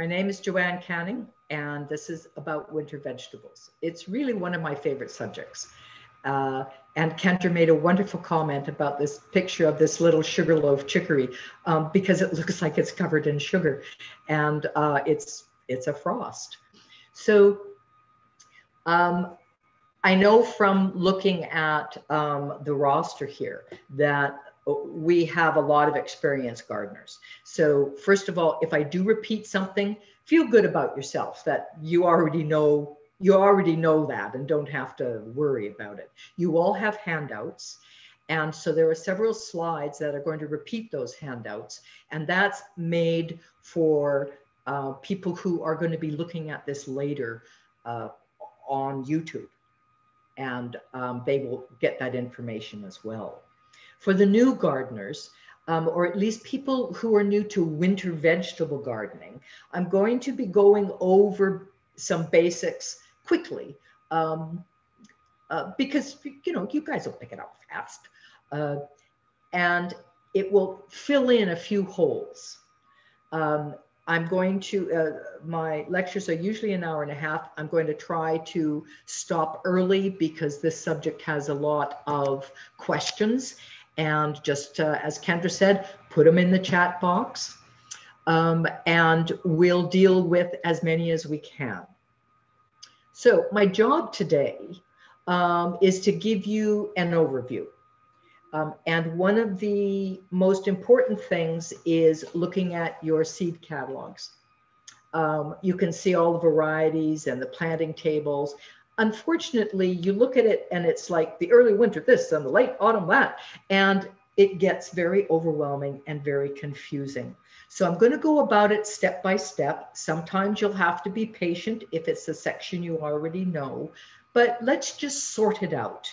My name is Jo-Ann Canning, and this is about winter vegetables. It's really one of my favorite subjects. Uh, and Kendra made a wonderful comment about this picture of this little sugarloaf chicory um, because it looks like it's covered in sugar, and uh, it's it's a frost. So um, I know from looking at um, the roster here that we have a lot of experienced gardeners. So first of all, if I do repeat something, feel good about yourself that you already know you already know that and don't have to worry about it. You all have handouts. And so there are several slides that are going to repeat those handouts. And that's made for uh, people who are going to be looking at this later uh, on YouTube. And um, they will get that information as well. For the new gardeners, um, or at least people who are new to winter vegetable gardening, I'm going to be going over some basics quickly um, uh, because, you know, you guys will pick it up fast. Uh, and it will fill in a few holes. Um, I'm going to, uh, my lectures are usually an hour and a half. I'm going to try to stop early because this subject has a lot of questions and just uh, as Kendra said, put them in the chat box um, and we'll deal with as many as we can. So my job today um, is to give you an overview. Um, and one of the most important things is looking at your seed catalogs. Um, you can see all the varieties and the planting tables unfortunately, you look at it and it's like the early winter this and the late autumn that, and it gets very overwhelming and very confusing. So I'm going to go about it step by step. Sometimes you'll have to be patient if it's a section you already know, but let's just sort it out.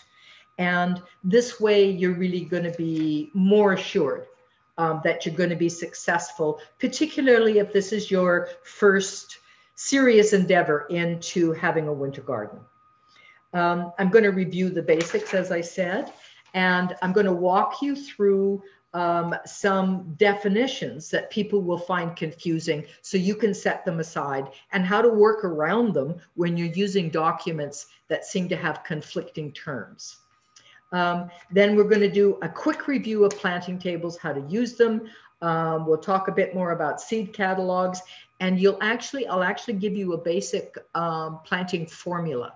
And this way, you're really going to be more assured um, that you're going to be successful, particularly if this is your first serious endeavor into having a winter garden. Um, I'm going to review the basics, as I said, and I'm going to walk you through um, some definitions that people will find confusing so you can set them aside and how to work around them when you're using documents that seem to have conflicting terms. Um, then we're going to do a quick review of planting tables, how to use them. Um, we'll talk a bit more about seed catalogs and you'll actually, I'll actually give you a basic um, planting formula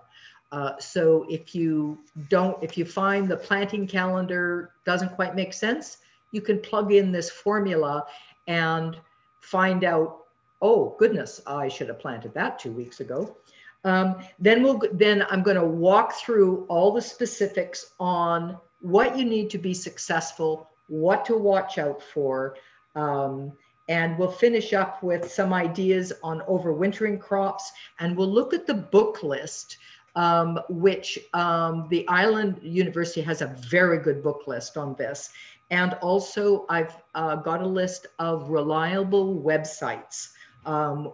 uh, so if you don't, if you find the planting calendar doesn't quite make sense, you can plug in this formula and find out, oh goodness, I should have planted that two weeks ago. Um, then we'll, then I'm going to walk through all the specifics on what you need to be successful, what to watch out for, um, and we'll finish up with some ideas on overwintering crops, and we'll look at the book list um, which um, the Island University has a very good book list on this. And also, I've uh, got a list of reliable websites. Um,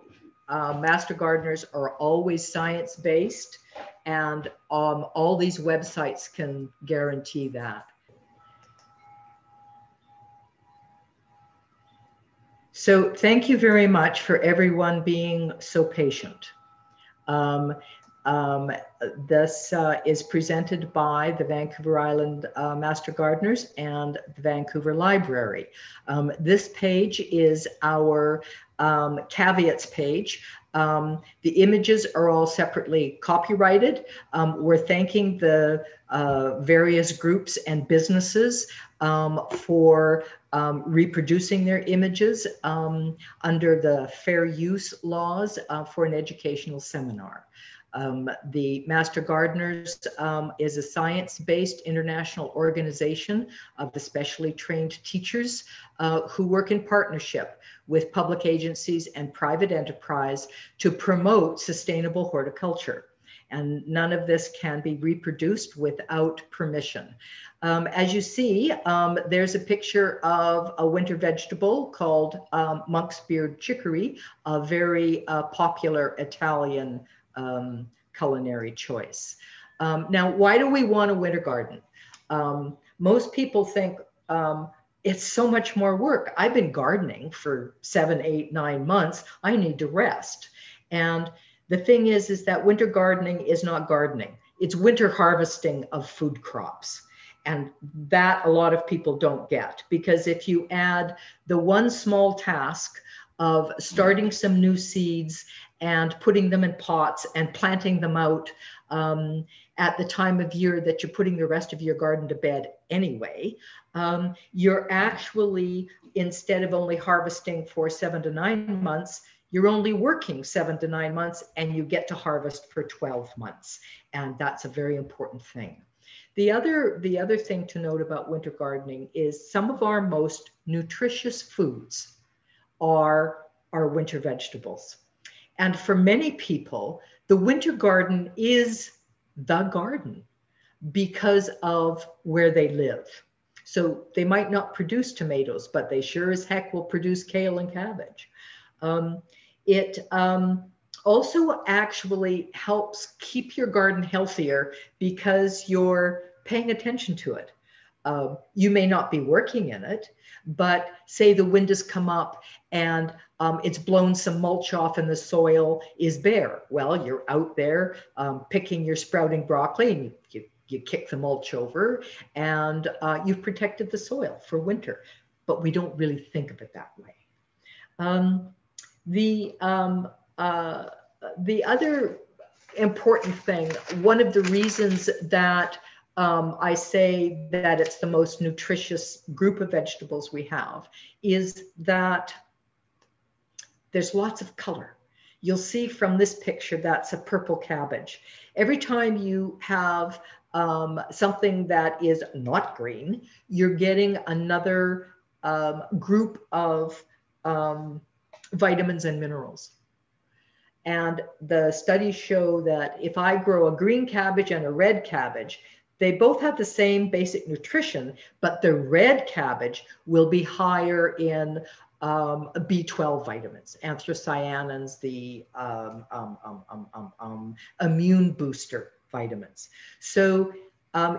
uh, Master Gardeners are always science based, and um, all these websites can guarantee that. So, thank you very much for everyone being so patient. Um, um, this uh, is presented by the Vancouver Island uh, Master Gardeners and the Vancouver Library. Um, this page is our um, caveats page. Um, the images are all separately copyrighted. Um, we're thanking the uh, various groups and businesses um, for um, reproducing their images um, under the fair use laws uh, for an educational seminar. Um, the Master Gardeners um, is a science-based international organization of especially trained teachers uh, who work in partnership with public agencies and private enterprise to promote sustainable horticulture. And none of this can be reproduced without permission. Um, as you see, um, there's a picture of a winter vegetable called um, monk's beard chicory, a very uh, popular Italian um, culinary choice. Um, now, why do we want a winter garden? Um, most people think um, it's so much more work. I've been gardening for seven, eight, nine months. I need to rest. And the thing is, is that winter gardening is not gardening. It's winter harvesting of food crops. And that a lot of people don't get because if you add the one small task of starting some new seeds and putting them in pots and planting them out um, at the time of year that you're putting the rest of your garden to bed anyway, um, you're actually, instead of only harvesting for seven to nine months, you're only working seven to nine months and you get to harvest for 12 months. And that's a very important thing. The other, the other thing to note about winter gardening is some of our most nutritious foods are our winter vegetables. And for many people, the winter garden is the garden because of where they live. So they might not produce tomatoes, but they sure as heck will produce kale and cabbage. Um, it um, also actually helps keep your garden healthier because you're paying attention to it. Uh, you may not be working in it, but say the wind has come up and um, it's blown some mulch off and the soil is bare. Well, you're out there um, picking your sprouting broccoli and you, you, you, kick the mulch over and uh, you've protected the soil for winter. But we don't really think of it that way. Um, the, um, uh, the other important thing, one of the reasons that um, I say that it's the most nutritious group of vegetables we have, is that there's lots of color. You'll see from this picture that's a purple cabbage. Every time you have um, something that is not green, you're getting another um, group of um, vitamins and minerals. And the studies show that if I grow a green cabbage and a red cabbage, they both have the same basic nutrition, but the red cabbage will be higher in um, B12 vitamins, anthocyanins, the um um, um, um, um, immune booster vitamins. So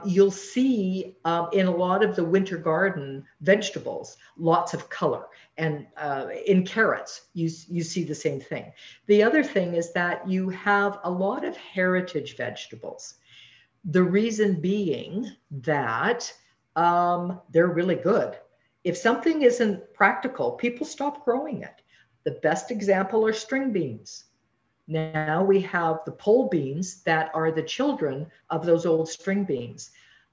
you'll see in a lot of the winter garden vegetables, lots of color. And uh, in carrots, you, you see the same thing. The other thing is that you have a lot of heritage vegetables. The reason being that um, they're really good. If something isn't practical, people stop growing it. The best example are string beans. Now we have the pole beans that are the children of those old string beans.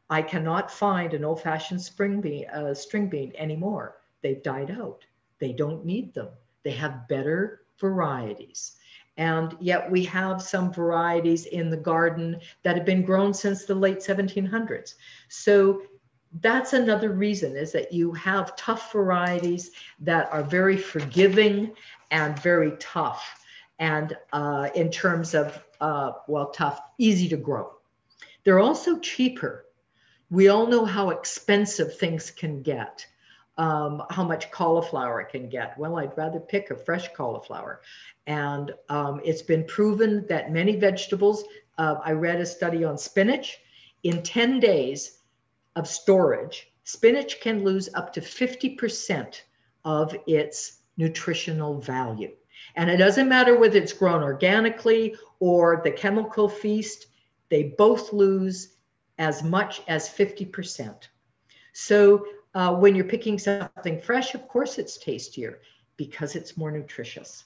I cannot find an old fashioned spring bean, uh, string bean anymore. They've died out. They don't need them. They have better varieties. And yet we have some varieties in the garden that have been grown since the late 1700s. So that's another reason is that you have tough varieties that are very forgiving and very tough. And uh, in terms of, uh, well, tough, easy to grow. They're also cheaper. We all know how expensive things can get um, how much cauliflower can get. Well, I'd rather pick a fresh cauliflower. And um, it's been proven that many vegetables, uh, I read a study on spinach, in 10 days of storage, spinach can lose up to 50% of its nutritional value. And it doesn't matter whether it's grown organically or the chemical feast, they both lose as much as 50%. So uh, when you're picking something fresh, of course it's tastier because it's more nutritious.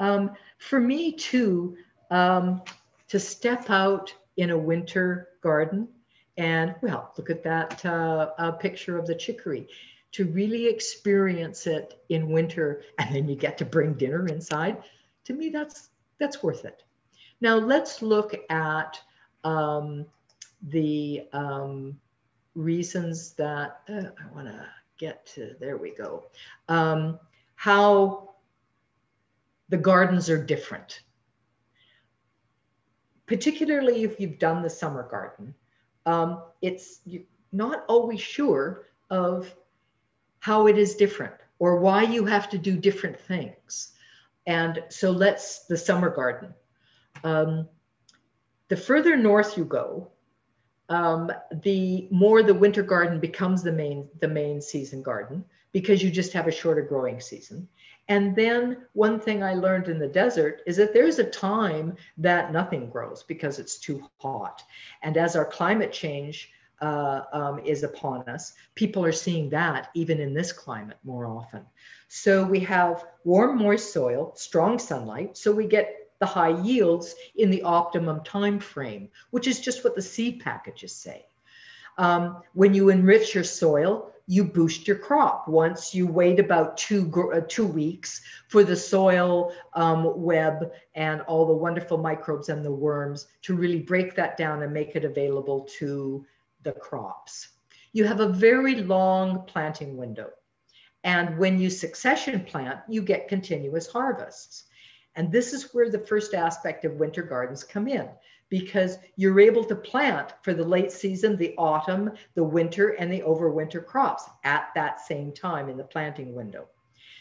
Um, for me too, um, to step out in a winter garden and well, look at that uh, uh, picture of the chicory. To really experience it in winter, and then you get to bring dinner inside. To me, that's that's worth it. Now let's look at um, the um, reasons that uh, I want to get to, there we go, um, how the gardens are different. Particularly if you've done the summer garden, um, it's not always sure of how it is different or why you have to do different things. And so let's the summer garden. Um, the further north you go, um, the more the winter garden becomes the main the main season garden because you just have a shorter growing season. And then one thing I learned in the desert is that there's a time that nothing grows because it's too hot. And as our climate change uh, um, is upon us, people are seeing that even in this climate more often. So we have warm, moist soil, strong sunlight. So we get the high yields in the optimum time frame, which is just what the seed packages say. Um, when you enrich your soil, you boost your crop. Once you wait about two uh, two weeks for the soil um, web and all the wonderful microbes and the worms to really break that down and make it available to the crops. You have a very long planting window. And when you succession plant, you get continuous harvests. And this is where the first aspect of winter gardens come in because you're able to plant for the late season, the autumn, the winter, and the overwinter crops at that same time in the planting window.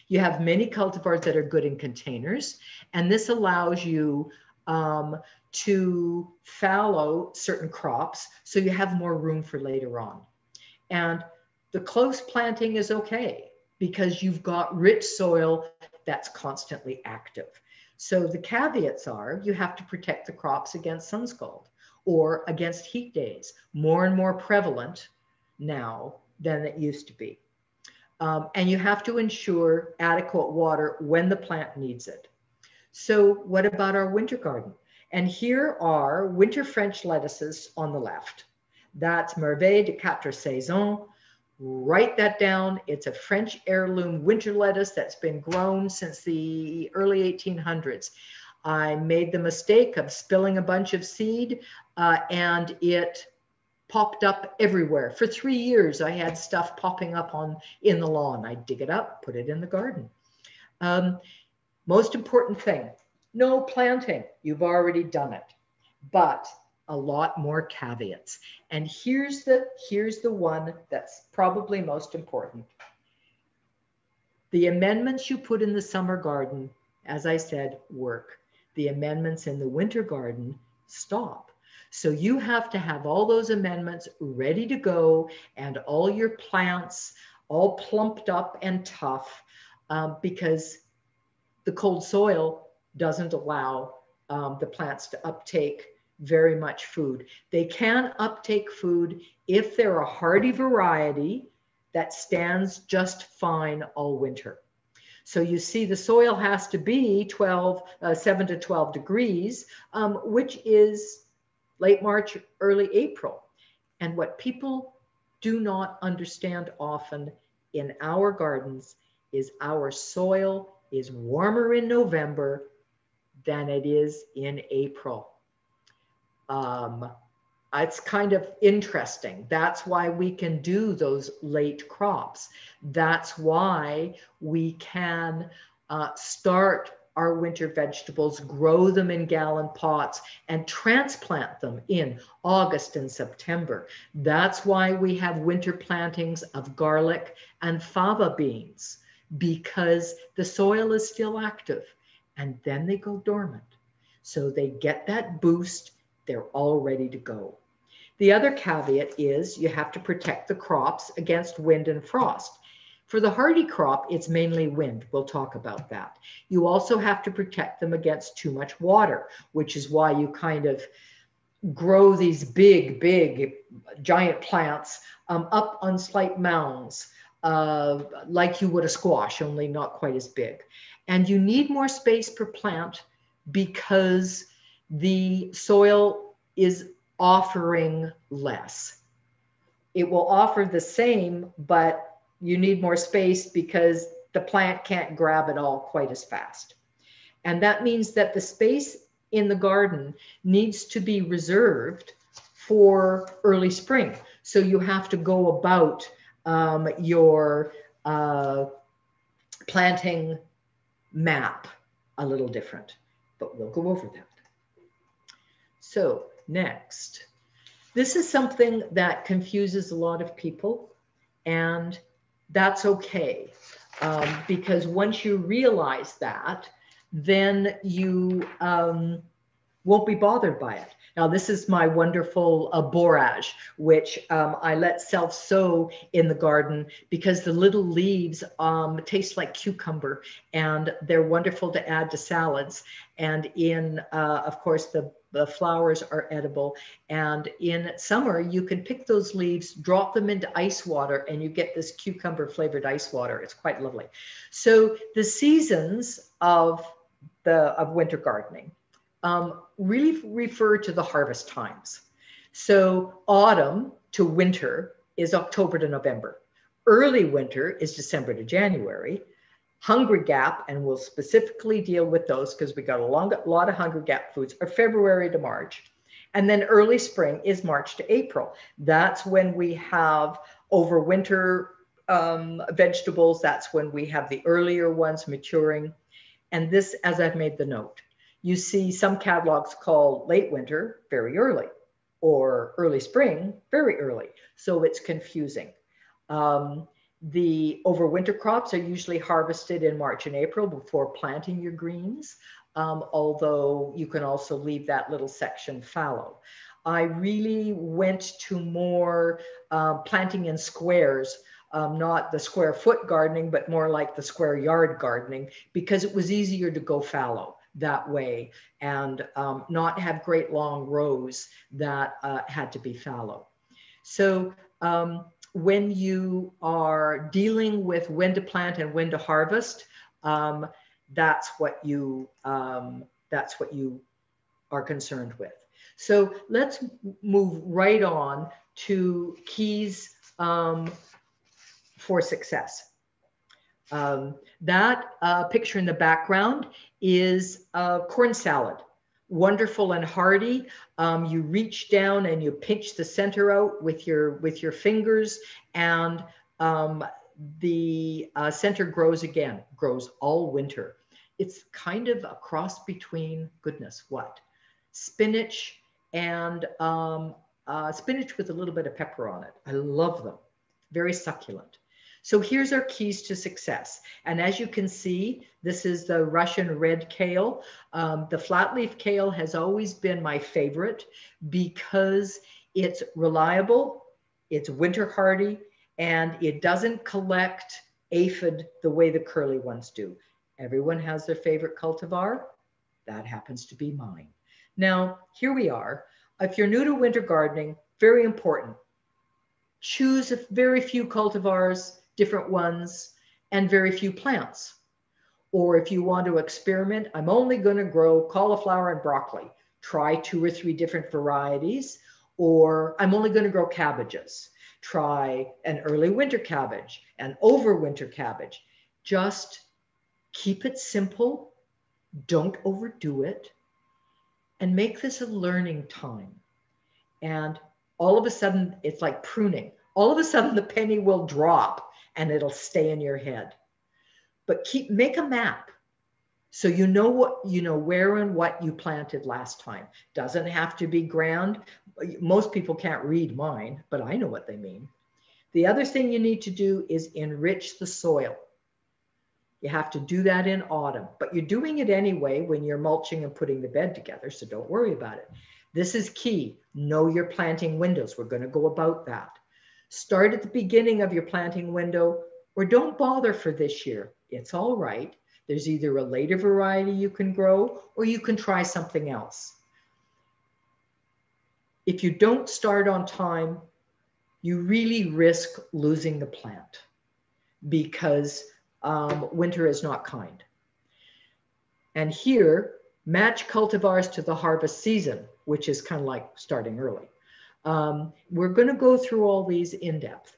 You have many cultivars that are good in containers, and this allows you um, to fallow certain crops so you have more room for later on. And the close planting is okay because you've got rich soil that's constantly active. So the caveats are you have to protect the crops against sun scald or against heat days, more and more prevalent now than it used to be. Um, and you have to ensure adequate water when the plant needs it. So what about our winter garden? And here are winter French lettuces on the left. That's Merveille de Quatre Saisons, write that down. It's a French heirloom winter lettuce that's been grown since the early 1800s. I made the mistake of spilling a bunch of seed uh, and it popped up everywhere. For three years, I had stuff popping up on in the lawn. I dig it up, put it in the garden. Um, most important thing, no planting. You've already done it. But a lot more caveats. And here's the, here's the one that's probably most important. The amendments you put in the summer garden, as I said, work. The amendments in the winter garden stop. So you have to have all those amendments ready to go and all your plants all plumped up and tough um, because the cold soil doesn't allow um, the plants to uptake very much food. They can uptake food if they're a hardy variety that stands just fine all winter. So you see the soil has to be 12, uh, 7 to 12 degrees, um, which is late March, early April. And what people do not understand often in our gardens is our soil is warmer in November than it is in April um, it's kind of interesting. That's why we can do those late crops. That's why we can uh, start our winter vegetables, grow them in gallon pots, and transplant them in August and September. That's why we have winter plantings of garlic and fava beans, because the soil is still active and then they go dormant. So they get that boost they're all ready to go. The other caveat is you have to protect the crops against wind and frost. For the hardy crop, it's mainly wind. We'll talk about that. You also have to protect them against too much water, which is why you kind of grow these big, big, giant plants um, up on slight mounds, uh, like you would a squash, only not quite as big. And you need more space per plant because the soil is offering less. It will offer the same, but you need more space because the plant can't grab it all quite as fast. And that means that the space in the garden needs to be reserved for early spring. So you have to go about um, your uh, planting map a little different, but we'll go over that. So next, this is something that confuses a lot of people and that's okay. Um, because once you realize that, then you um, won't be bothered by it. Now, this is my wonderful uh, borage, which um, I let self sow in the garden because the little leaves um, taste like cucumber and they're wonderful to add to salads. And in, uh, of course, the the flowers are edible. And in summer, you can pick those leaves, drop them into ice water, and you get this cucumber flavored ice water. It's quite lovely. So the seasons of the of winter gardening um, really refer to the harvest times. So autumn to winter is October to November. Early winter is December to January. Hungry Gap, and we'll specifically deal with those because we got a long, lot of Hungry Gap foods, are February to March. And then early spring is March to April. That's when we have over winter um, vegetables. That's when we have the earlier ones maturing. And this, as I've made the note, you see some catalogs call late winter very early or early spring very early. So it's confusing. Um, the overwinter crops are usually harvested in March and April before planting your greens, um, although you can also leave that little section fallow. I really went to more uh, planting in squares, um, not the square foot gardening, but more like the square yard gardening, because it was easier to go fallow that way and um, not have great long rows that uh, had to be fallow. So um, when you are dealing with when to plant and when to harvest, um, that's what you um, that's what you are concerned with. So let's move right on to keys um, for success. Um, that uh, picture in the background is a corn salad wonderful and hearty. Um, you reach down and you pinch the center out with your with your fingers, and um, the uh, center grows again, grows all winter. It's kind of a cross between goodness, what spinach and um, uh, spinach with a little bit of pepper on it. I love them, very succulent. So here's our keys to success. And as you can see, this is the Russian red kale. Um, the flat leaf kale has always been my favorite because it's reliable, it's winter hardy, and it doesn't collect aphid the way the curly ones do. Everyone has their favorite cultivar. That happens to be mine. Now, here we are. If you're new to winter gardening, very important. Choose a very few cultivars different ones, and very few plants. Or if you want to experiment, I'm only going to grow cauliflower and broccoli. Try two or three different varieties. Or I'm only going to grow cabbages. Try an early winter cabbage, an overwinter cabbage. Just keep it simple. Don't overdo it. And make this a learning time. And all of a sudden, it's like pruning. All of a sudden, the penny will drop and it'll stay in your head. But keep make a map so you know what you know where and what you planted last time. Doesn't have to be ground. Most people can't read mine, but I know what they mean. The other thing you need to do is enrich the soil. You have to do that in autumn, but you're doing it anyway when you're mulching and putting the bed together, so don't worry about it. This is key. Know your planting windows. We're going to go about that. Start at the beginning of your planting window or don't bother for this year. It's all right. There's either a later variety you can grow or you can try something else. If you don't start on time, you really risk losing the plant because um, winter is not kind. And here, match cultivars to the harvest season, which is kind of like starting early. Um, we're going to go through all these in depth.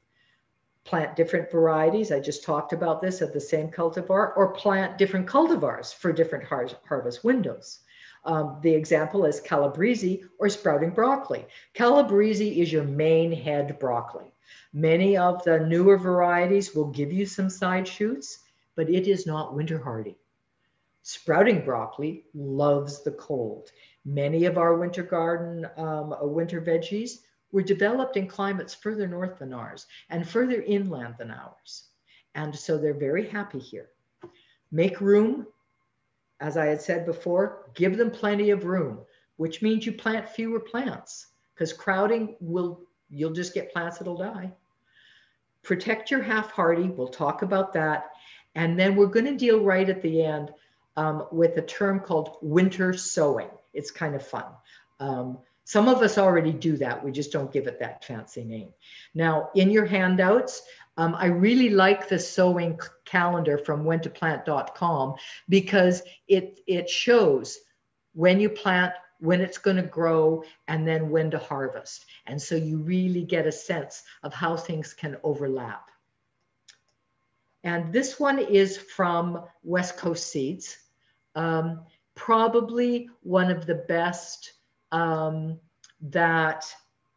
Plant different varieties. I just talked about this of the same cultivar, or plant different cultivars for different har harvest windows. Um, the example is calabrese or sprouting broccoli. Calabrese is your main head broccoli. Many of the newer varieties will give you some side shoots, but it is not winter hardy. Sprouting broccoli loves the cold. Many of our winter garden, um, uh, winter veggies were developed in climates further north than ours and further inland than ours. And so they're very happy here. Make room, as I had said before, give them plenty of room. which means you plant fewer plants because crowding will, you'll just get plants that'll die. Protect your half hardy. We'll talk about that. And then we're going to deal right at the end um, with a term called winter sowing. It's kind of fun. Um, some of us already do that. We just don't give it that fancy name. Now, in your handouts, um, I really like the sowing calendar from whentoplant.com because it, it shows when you plant, when it's going to grow, and then when to harvest. And so you really get a sense of how things can overlap. And this one is from West Coast Seeds. Um, probably one of the best um, that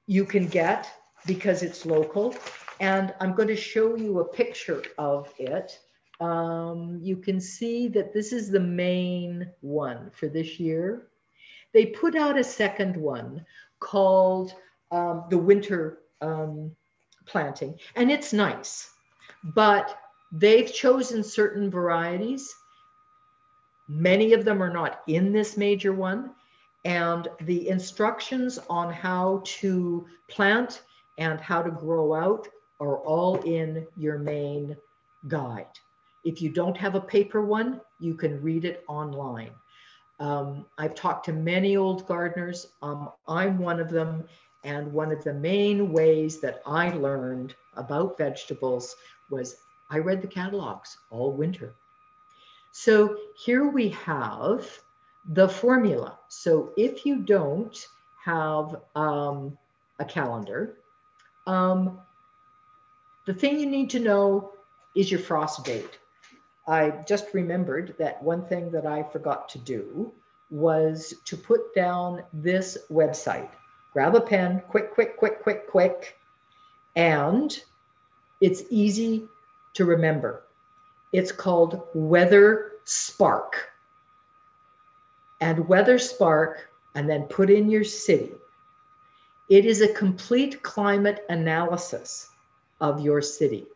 you can get because it's local. And I'm going to show you a picture of it. Um, you can see that this is the main one for this year. They put out a second one called um, the winter um, planting, and it's nice, but they've chosen certain varieties. Many of them are not in this major one, and the instructions on how to plant and how to grow out are all in your main guide. If you don't have a paper one, you can read it online. Um, I've talked to many old gardeners. Um, I'm one of them. And one of the main ways that I learned about vegetables was I read the catalogs all winter. So here we have the formula. So if you don't have um, a calendar, um, the thing you need to know is your frost date. I just remembered that one thing that I forgot to do was to put down this website. Grab a pen, quick, quick, quick, quick, quick. And it's easy to remember. It's called Weather Spark. And Weather Spark, and then put in your city. It is a complete climate analysis of your city.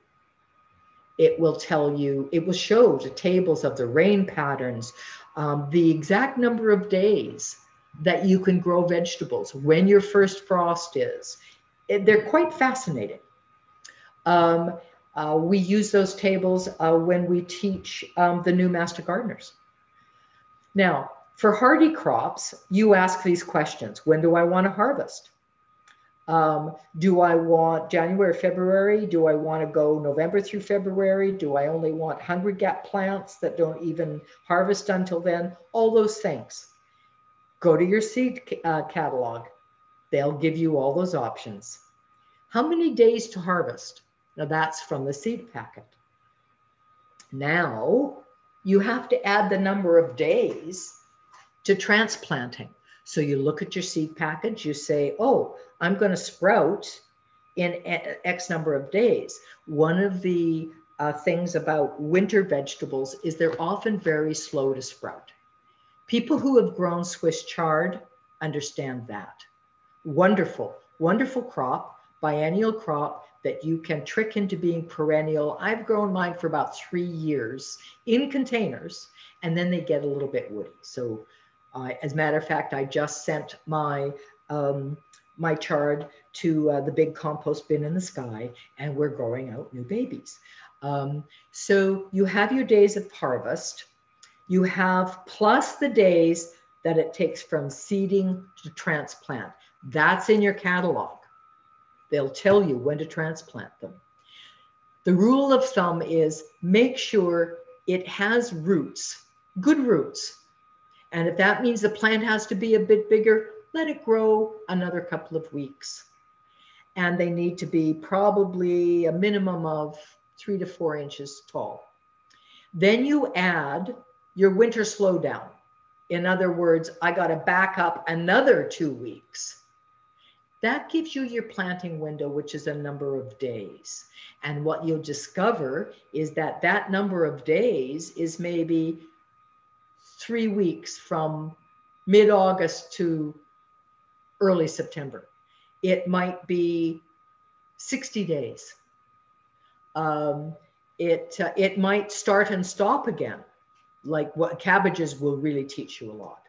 It will tell you, it will show the tables of the rain patterns, um, the exact number of days that you can grow vegetables, when your first frost is. It, they're quite fascinating. Um, uh, we use those tables uh, when we teach um, the new master gardeners. Now, for hardy crops, you ask these questions. When do I want to harvest? Um, do I want January, February? Do I want to go November through February? Do I only want Hungry Gap plants that don't even harvest until then? All those things. Go to your seed uh, catalog. They'll give you all those options. How many days to harvest? Now that's from the seed packet. Now you have to add the number of days to transplanting. So you look at your seed package, you say, oh, I'm going to sprout in X number of days. One of the uh, things about winter vegetables is they're often very slow to sprout. People who have grown Swiss chard understand that. Wonderful, wonderful crop, biennial crop that you can trick into being perennial. I've grown mine for about three years in containers, and then they get a little bit woody. So, uh, as a matter of fact, I just sent my um, my chard to uh, the big compost bin in the sky, and we're growing out new babies. Um, so you have your days of harvest. You have plus the days that it takes from seeding to transplant. That's in your catalog. They'll tell you when to transplant them. The rule of thumb is make sure it has roots, good roots. And if that means the plant has to be a bit bigger, let it grow another couple of weeks. And they need to be probably a minimum of three to four inches tall. Then you add your winter slowdown. In other words, I got to back up another two weeks. That gives you your planting window, which is a number of days. And what you'll discover is that that number of days is maybe three weeks from mid August to early September. It might be 60 days. Um, it, uh, it might start and stop again, like what cabbages will really teach you a lot.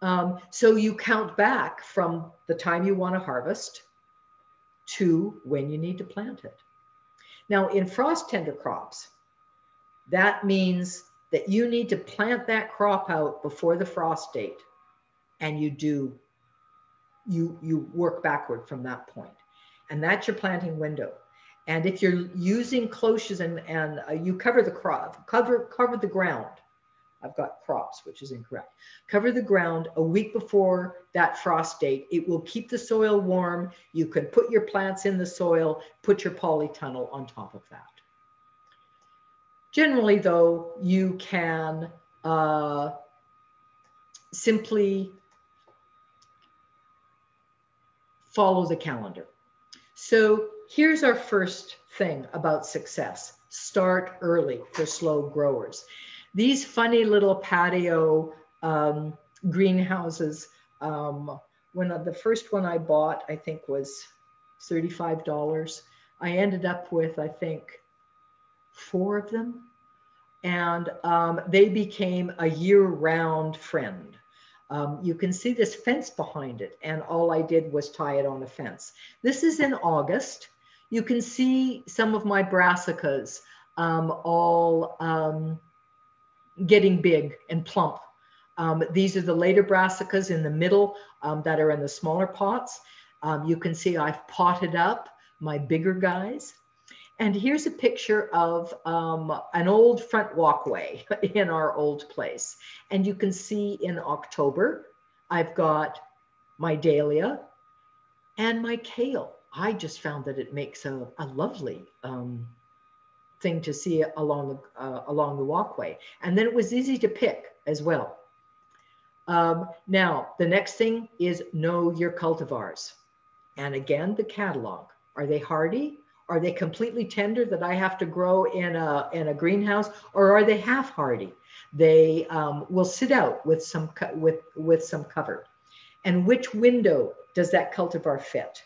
Um, so you count back from the time you want to harvest to when you need to plant it. Now, in frost tender crops, that means that you need to plant that crop out before the frost date and you do you you work backward from that point and that's your planting window and if you're using cloches and and uh, you cover the crop cover cover the ground I've got crops, which is incorrect. Cover the ground a week before that frost date. It will keep the soil warm. You can put your plants in the soil, put your polytunnel on top of that. Generally, though, you can uh, simply follow the calendar. So here's our first thing about success. Start early for slow growers these funny little patio um, greenhouses. Um, when the first one I bought, I think was $35. I ended up with, I think, four of them. And um, they became a year round friend. Um, you can see this fence behind it, and all I did was tie it on a fence. This is in August. You can see some of my brassicas um, all um, getting big and plump. Um, these are the later brassicas in the middle um, that are in the smaller pots. Um, you can see I've potted up my bigger guys. And here's a picture of um, an old front walkway in our old place. And you can see in October, I've got my dahlia and my kale. I just found that it makes a, a lovely um, thing to see along the, uh, along the walkway. And then it was easy to pick as well. Um, now, the next thing is know your cultivars. And again, the catalog. Are they hardy? Are they completely tender that I have to grow in a, in a greenhouse? Or are they half hardy? They um, will sit out with some, with, with some cover. And which window does that cultivar fit?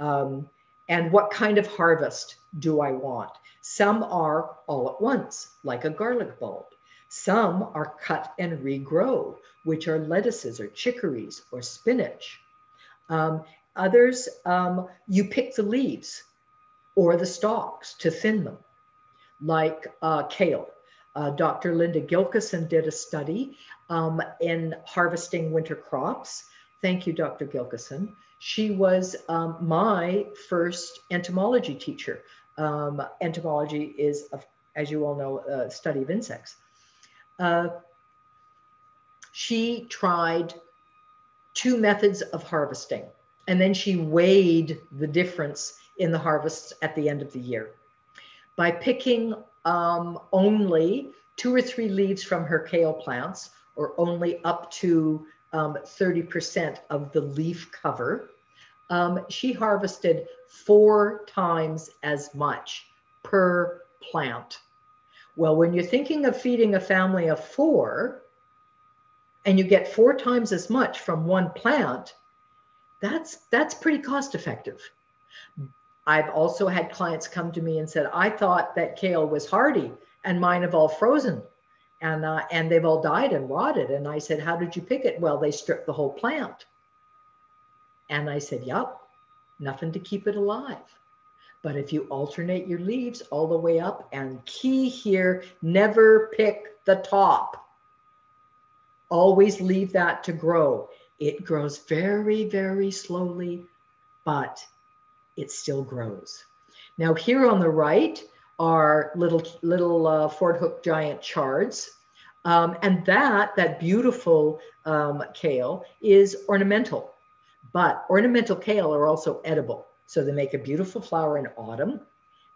Um, and what kind of harvest do I want? Some are all at once, like a garlic bulb. Some are cut and regrow, which are lettuces or chicories or spinach. Um, others, um, you pick the leaves or the stalks to thin them, like uh, kale. Uh, Dr. Linda Gilkeson did a study um, in harvesting winter crops. Thank you, Dr. Gilkeson. She was um, my first entomology teacher. Um, entomology is, as you all know, a study of insects. Uh, she tried two methods of harvesting, and then she weighed the difference in the harvests at the end of the year. By picking um, only two or three leaves from her kale plants, or only up to 30% um, of the leaf cover, um, she harvested four times as much per plant. Well, when you're thinking of feeding a family of four and you get four times as much from one plant, that's that's pretty cost effective. I've also had clients come to me and said, I thought that kale was hardy and mine have all frozen and, uh, and they've all died and rotted. And I said, how did you pick it? Well, they stripped the whole plant. And I said, Yep, nothing to keep it alive. But if you alternate your leaves all the way up, and key here, never pick the top. Always leave that to grow. It grows very, very slowly, but it still grows. Now here on the right are little, little uh, Fordhook giant chards. Um, and that, that beautiful um, kale is ornamental. But ornamental kale are also edible. So they make a beautiful flower in autumn.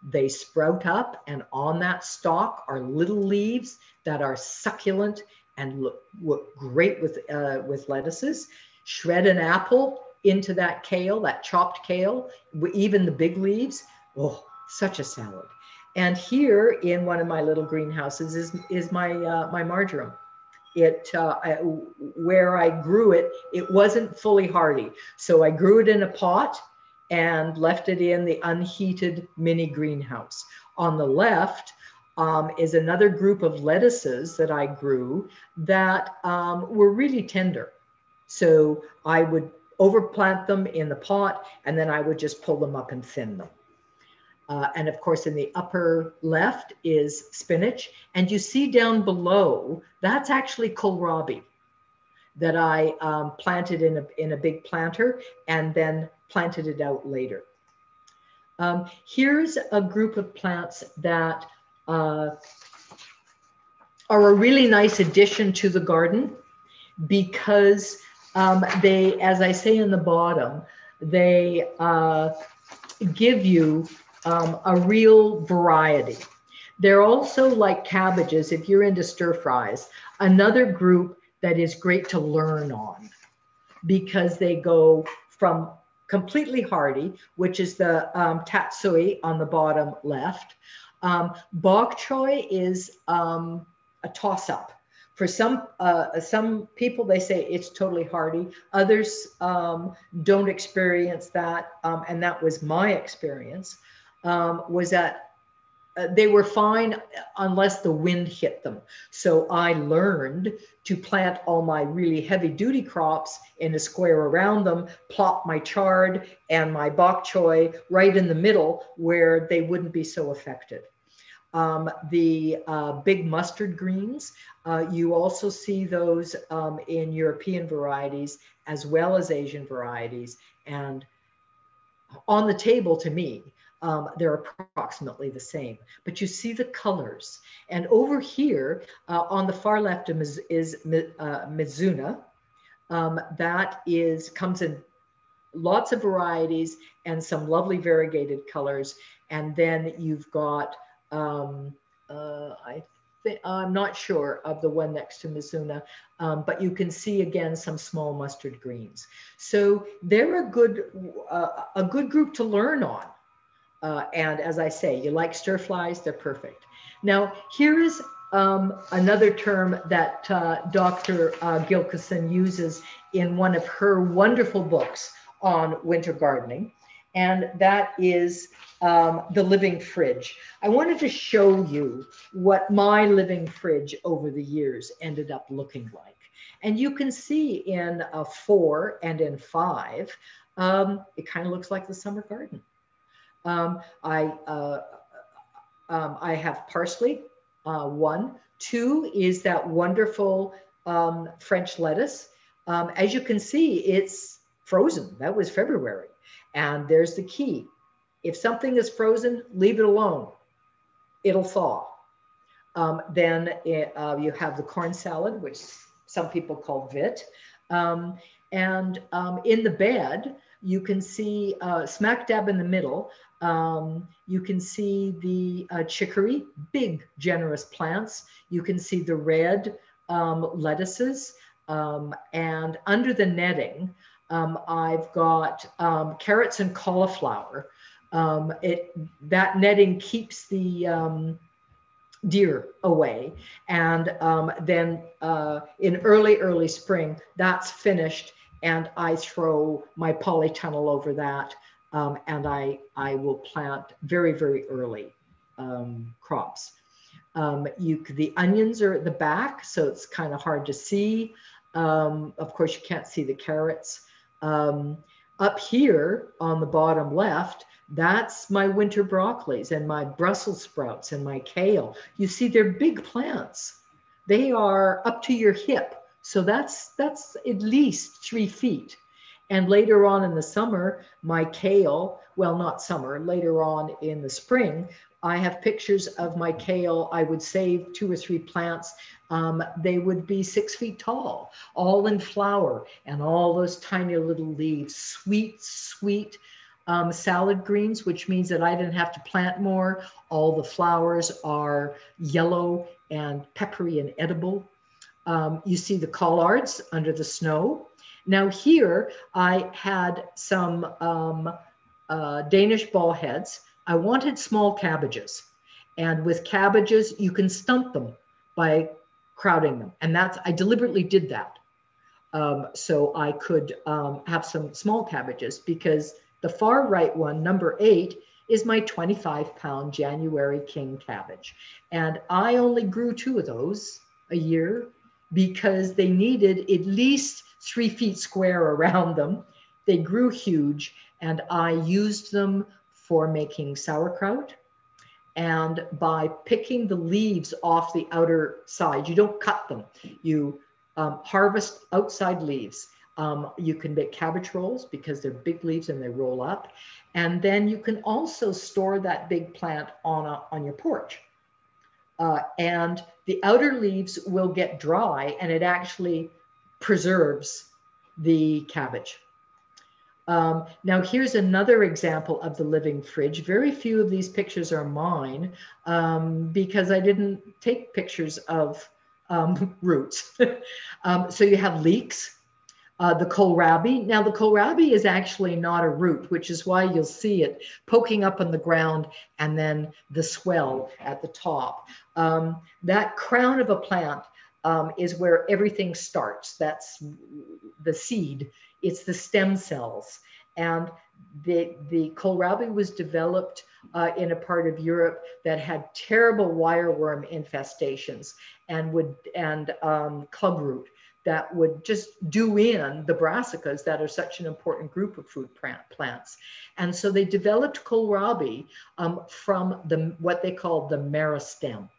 They sprout up, and on that stalk are little leaves that are succulent and look, look great with, uh, with lettuces. Shred an apple into that kale, that chopped kale, even the big leaves. Oh, such a salad. And here in one of my little greenhouses is, is my, uh, my marjoram it uh, I, where I grew it, it wasn't fully hardy. So I grew it in a pot and left it in the unheated mini greenhouse. On the left um, is another group of lettuces that I grew that um, were really tender. So I would overplant them in the pot and then I would just pull them up and thin them. Uh, and of course, in the upper left is spinach. And you see down below, that's actually kohlrabi that I um, planted in a, in a big planter and then planted it out later. Um, here's a group of plants that uh, are a really nice addition to the garden because um, they, as I say in the bottom, they uh, give you um, a real variety. They're also like cabbages, if you're into stir fries, another group that is great to learn on because they go from completely hardy, which is the um, tatsoi on the bottom left. Um, bok choy is um, a toss up. For some uh, some people, they say it's totally hardy. Others um, don't experience that, um, and that was my experience. Um, was that uh, they were fine unless the wind hit them. So I learned to plant all my really heavy duty crops in a square around them, plop my chard and my bok choy right in the middle where they wouldn't be so affected. Um, the uh, big mustard greens, uh, you also see those um, in European varieties as well as Asian varieties. And on the table to me, um, they're approximately the same, but you see the colors. And over here uh, on the far left is, is uh, Mizuna. Um, that is comes in lots of varieties and some lovely variegated colors. And then you've got, um, uh, I I'm not sure of the one next to Mizuna, um, but you can see again some small mustard greens. So they're a good, uh, a good group to learn on. Uh, and as I say, you like stir flies, they're perfect. Now, here is um, another term that uh, Dr. Uh, Gilkeson uses in one of her wonderful books on winter gardening, and that is um, the living fridge. I wanted to show you what my living fridge over the years ended up looking like. And you can see in a four and in five, um, it kind of looks like the summer garden. Um, I, uh, um, I have parsley, uh, one. Two is that wonderful um, French lettuce. Um, as you can see, it's frozen. That was February. And there's the key. If something is frozen, leave it alone. It'll thaw. Um, then it, uh, you have the corn salad, which some people call vit. Um, and in the bed, you can see uh, smack dab in the middle, um, you can see the uh, chicory, big, generous plants. You can see the red um, lettuces. Um, and under the netting, um, I've got um, carrots and cauliflower. Um, it, that netting keeps the deer away. And then uh, in early, early spring, that's finished and I throw my polytunnel over that um, and I, I will plant very, very early um, crops. Um, you, the onions are at the back, so it's kind of hard to see. Um, of course, you can't see the carrots. Um, up here on the bottom left, that's my winter broccolis and my Brussels sprouts and my kale. You see, they're big plants. They are up to your hip. So that's, that's at least three feet. And later on in the summer, my kale, well, not summer, later on in the spring, I have pictures of my kale. I would save two or three plants. Um, they would be six feet tall, all in flower, and all those tiny little leaves, sweet, sweet um, salad greens, which means that I didn't have to plant more. All the flowers are yellow and peppery and edible. Um, you see the collards under the snow. Now here I had some um, uh, Danish ball heads. I wanted small cabbages. And with cabbages, you can stunt them by crowding them. And that's, I deliberately did that. Um, so I could um, have some small cabbages because the far right one, number eight, is my 25 pound January King cabbage. And I only grew two of those a year because they needed at least three feet square around them. They grew huge, and I used them for making sauerkraut. And by picking the leaves off the outer side, you don't cut them, you um, harvest outside leaves. Um, you can make cabbage rolls because they're big leaves and they roll up. And then you can also store that big plant on, a, on your porch. Uh, and the outer leaves will get dry and it actually preserves the cabbage. Um, now here's another example of the living fridge. Very few of these pictures are mine um, because I didn't take pictures of um, roots. Um, so you have leeks, uh, the kohlrabi. Now the kohlrabi is actually not a root, which is why you'll see it poking up on the ground and then the swell at the top. Um, that crown of a plant um, is where everything starts. That's the seed. It's the stem cells. And the, the kohlrabi was developed uh, in a part of Europe that had terrible wireworm infestations and would and um, clubroot that would just do in the brassicas that are such an important group of food plants. And so they developed kohlrabi um, from the what they called the meristem,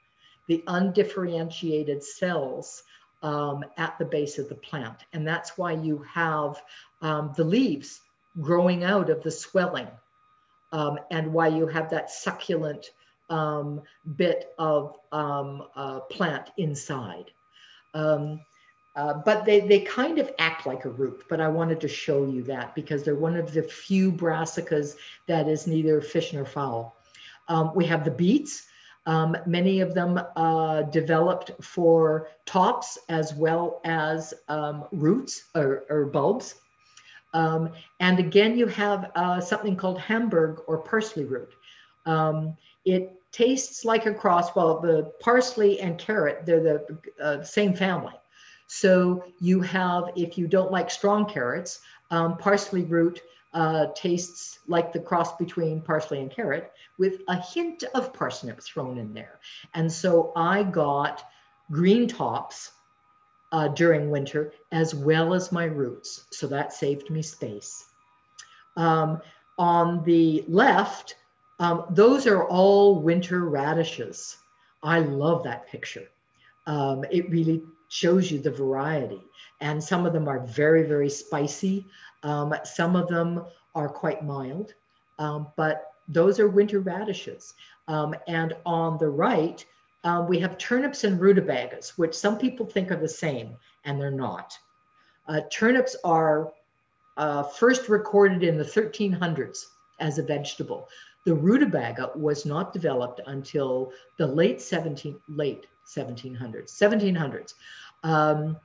the undifferentiated cells um, at the base of the plant. And that's why you have um, the leaves growing out of the swelling um, and why you have that succulent um, bit of um, uh, plant inside. Um, uh, but they, they kind of act like a root, but I wanted to show you that because they're one of the few brassicas that is neither fish nor fowl. We have the beets. Um, many of them uh, developed for tops as well as um, roots or, or bulbs. Um, and again, you have uh, something called Hamburg or parsley root. Um, it tastes like a cross. Well, the parsley and carrot, they're the uh, same family. So you have, if you don't like strong carrots, um, parsley root uh, tastes like the cross between parsley and carrot with a hint of parsnip thrown in there. And so I got green tops uh, during winter as well as my roots. So that saved me space. Um, on the left, um, those are all winter radishes. I love that picture. Um, it really shows you the variety. And some of them are very, very spicy. Um, some of them are quite mild, um, but those are winter radishes. Um, and on the right, uh, we have turnips and rutabagas, which some people think are the same, and they're not. Uh, turnips are uh, first recorded in the 1300s as a vegetable. The rutabaga was not developed until the late 17, late 1700s, 1700s, um,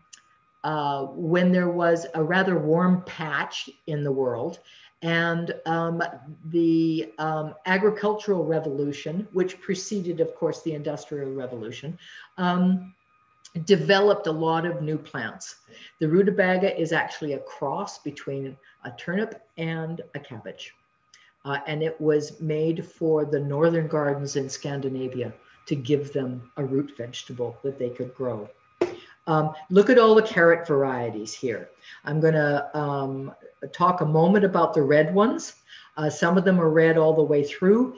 uh, when there was a rather warm patch in the world. And um, the um, agricultural revolution, which preceded, of course, the industrial revolution, um, developed a lot of new plants. The rutabaga is actually a cross between a turnip and a cabbage. Uh, and it was made for the northern gardens in Scandinavia to give them a root vegetable that they could grow. Um, look at all the carrot varieties here. I'm going to um, talk a moment about the red ones. Uh, some of them are red all the way through.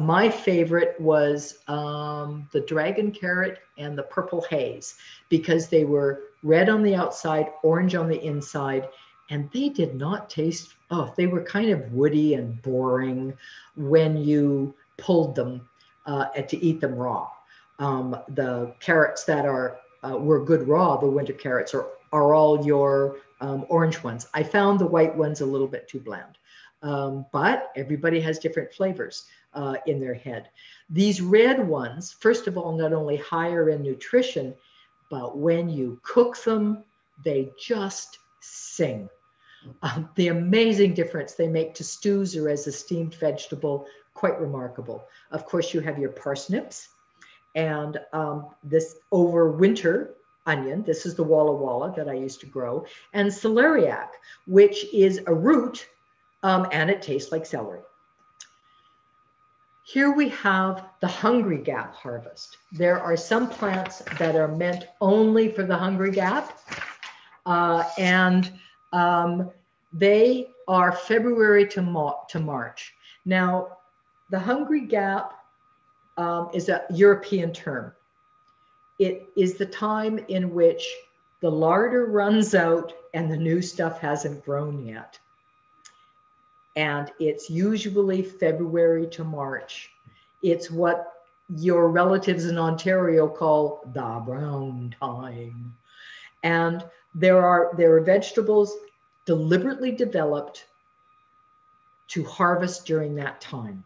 My favorite was um, the dragon carrot and the purple haze because they were red on the outside, orange on the inside, and they did not taste, oh, they were kind of woody and boring when you pulled them uh, to eat them raw. Um, the carrots that are uh, were good raw, the winter carrots are, are all your um, orange ones. I found the white ones a little bit too bland, um, but everybody has different flavors uh, in their head. These red ones, first of all, not only higher in nutrition, but when you cook them, they just sing. Um, the amazing difference they make to stews or as a steamed vegetable, quite remarkable. Of course, you have your parsnips, and um, this over winter onion, this is the Walla Walla that I used to grow, and celeriac, which is a root um, and it tastes like celery. Here we have the hungry gap harvest. There are some plants that are meant only for the hungry gap. Uh, and um, they are February to, Ma- to March. Now, the Hungry Gap um, is a European term. It is the time in which the larder runs out and the new stuff hasn't grown yet. And it's usually February to March. It's what your relatives in Ontario call the brown time. And there are there are vegetables deliberately developed to harvest during that time.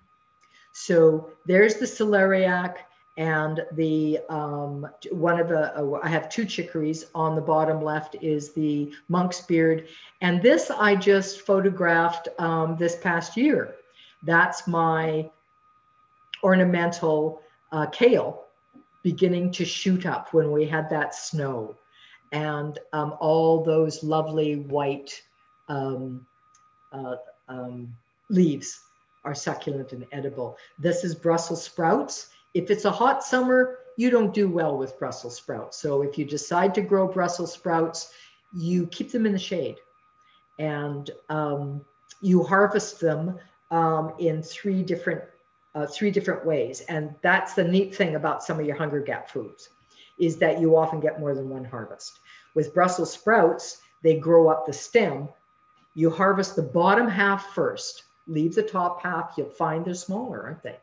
So there's the celeriac and the um, one of the uh, I have two chicories. On the bottom left is the monk's beard, and this I just photographed um, this past year. That's my ornamental uh, kale beginning to shoot up when we had that snow, and um, all those lovely white um, uh, um, leaves are succulent and edible. This is Brussels sprouts. If it's a hot summer, you don't do well with Brussels sprouts. So if you decide to grow Brussels sprouts, you keep them in the shade and um, you harvest them um, in three different uh, three different ways. And that's the neat thing about some of your Hunger Gap foods is that you often get more than one harvest. With Brussels sprouts, they grow up the stem. You harvest the bottom half first, leave the top half. You'll find they're smaller, aren't they?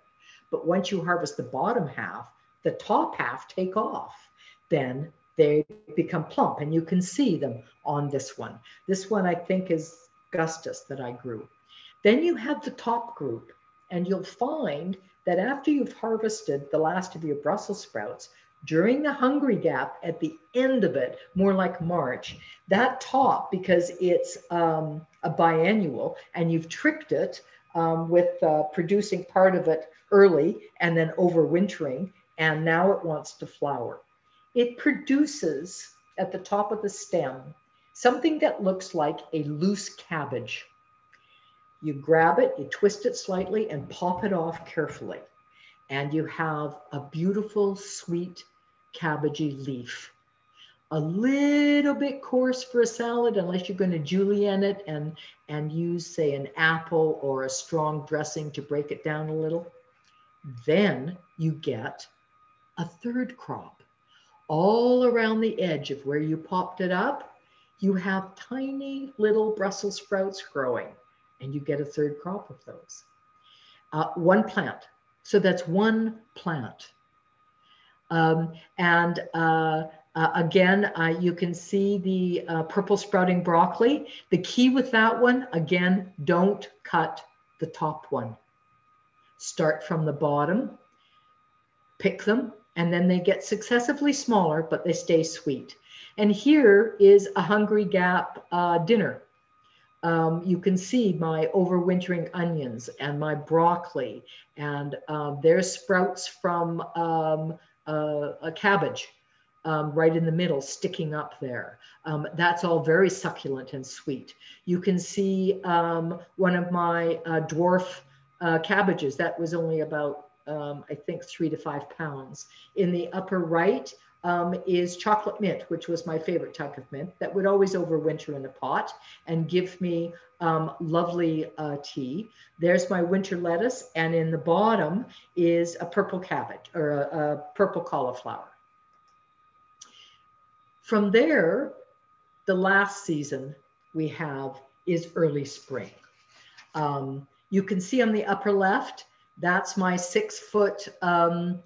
But once you harvest the bottom half, the top half take off. Then they become plump and you can see them on this one. This one I think is Gustus that I grew. Then you have the top group and you'll find that after you've harvested the last of your Brussels sprouts, during the hungry gap at the end of it, more like March, that top, because it's um, a biannual and you've tricked it um, with uh, producing part of it early and then overwintering, and now it wants to flower. It produces at the top of the stem something that looks like a loose cabbage. You grab it, you twist it slightly, and pop it off carefully. And you have a beautiful, sweet, cabbagey leaf a little bit coarse for a salad unless you're going to julienne it and, and use, say, an apple or a strong dressing to break it down a little. Then you get a third crop. All around the edge of where you popped it up, you have tiny little Brussels sprouts growing, and you get a third crop of those. Uh, one plant. So that's one plant. Um, and uh, uh, again, uh, you can see the uh, purple sprouting broccoli. The key with that one, again, don't cut the top one. Start from the bottom, pick them, and then they get successively smaller, but they stay sweet. And here is a Hungry Gap uh, dinner. Um, you can see my overwintering onions and my broccoli, and uh, there's sprouts from um, uh, a cabbage um, right in the middle, sticking up there. Um, that's all very succulent and sweet. You can see um, one of my uh, dwarf uh, cabbages that was only about, um, I think, three to five pounds. In the upper right um, is chocolate mint, which was my favorite type of mint that would always overwinter in a pot and give me um, lovely uh, tea. There's my winter lettuce, and in the bottom is a purple cabbage or a, a purple cauliflower. From there, the last season we have is early spring. Um, you can see on the upper left, that's my six foot um,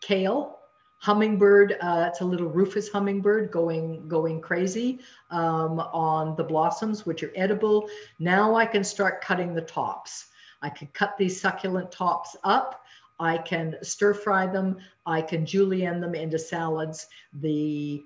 kale hummingbird. Uh, it's a little rufous hummingbird going going crazy um, on the blossoms, which are edible. Now I can start cutting the tops. I can cut these succulent tops up. I can stir fry them. I can julienne them into salads. The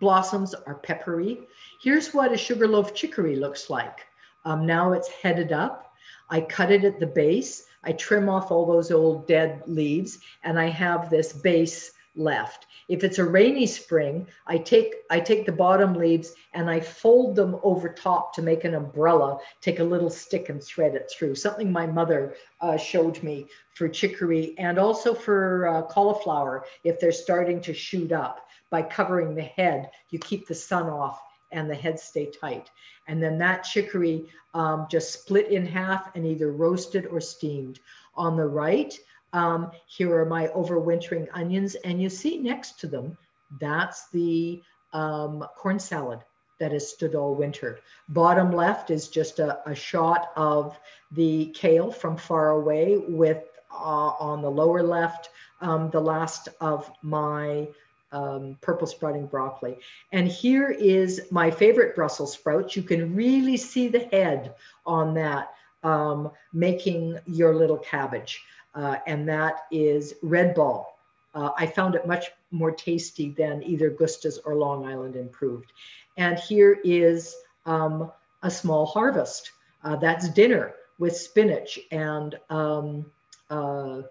blossoms are peppery. Here's what a sugarloaf chicory looks like. Um, now it's headed up. I cut it at the base. I trim off all those old dead leaves and I have this base left. If it's a rainy spring, I take I take the bottom leaves and I fold them over top to make an umbrella. Take a little stick and thread it through. Something my mother uh, showed me for chicory and also for uh, cauliflower if they're starting to shoot up by covering the head. You keep the sun off and the heads stay tight. And then that chicory um, just split in half and either roasted or steamed. On the right, um, here are my overwintering onions. And you see next to them, that's the um, corn salad that has stood all winter. Bottom left is just a, a shot of the kale from far away with uh, on the lower left, um, the last of my um, purple sprouting broccoli. And here is my favorite Brussels sprouts. You can really see the head on that um, making your little cabbage. Uh, and that is red ball. Uh, I found it much more tasty than either Gustus or Long Island Improved. And here is um, a small harvest. Uh, that's dinner with spinach and um, uh,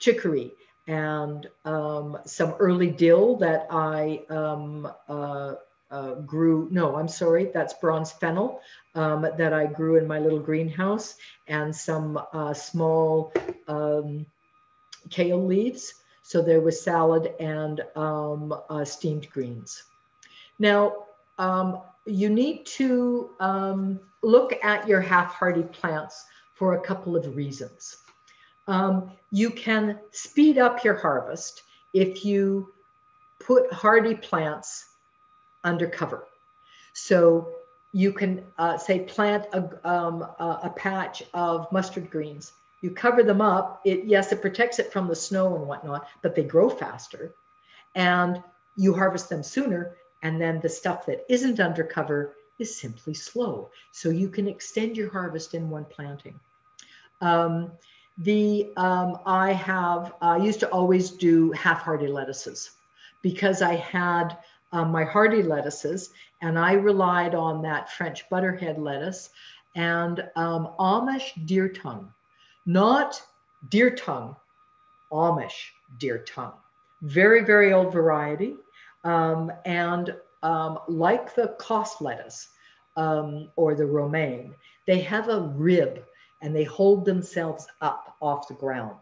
chicory and um, some early dill that I um, uh, uh, grew. No, I'm sorry, that's bronze fennel um, that I grew in my little greenhouse, and some uh, small um, kale leaves. So there was salad and um, uh, steamed greens. Now, um, you need to look at your half-hardy plants for a couple of reasons. Um, you can speed up your harvest if you put hardy plants under cover. So you can uh, say plant a, um, a, patch of mustard greens. You cover them up. It yes, it protects it from the snow and whatnot, but they grow faster, and you harvest them sooner. And then the stuff that isn't under cover is simply slow. So you can extend your harvest in one planting. Um, the um, I have I used to always do half hardy lettuces because I had um, my hardy lettuces and I relied on that French butterhead lettuce and um, Amish deer tongue, not deer tongue, Amish deer tongue. Very, very old variety. Um, and um, like the Cos lettuce um, or the romaine, they have a rib and they hold themselves up off the ground.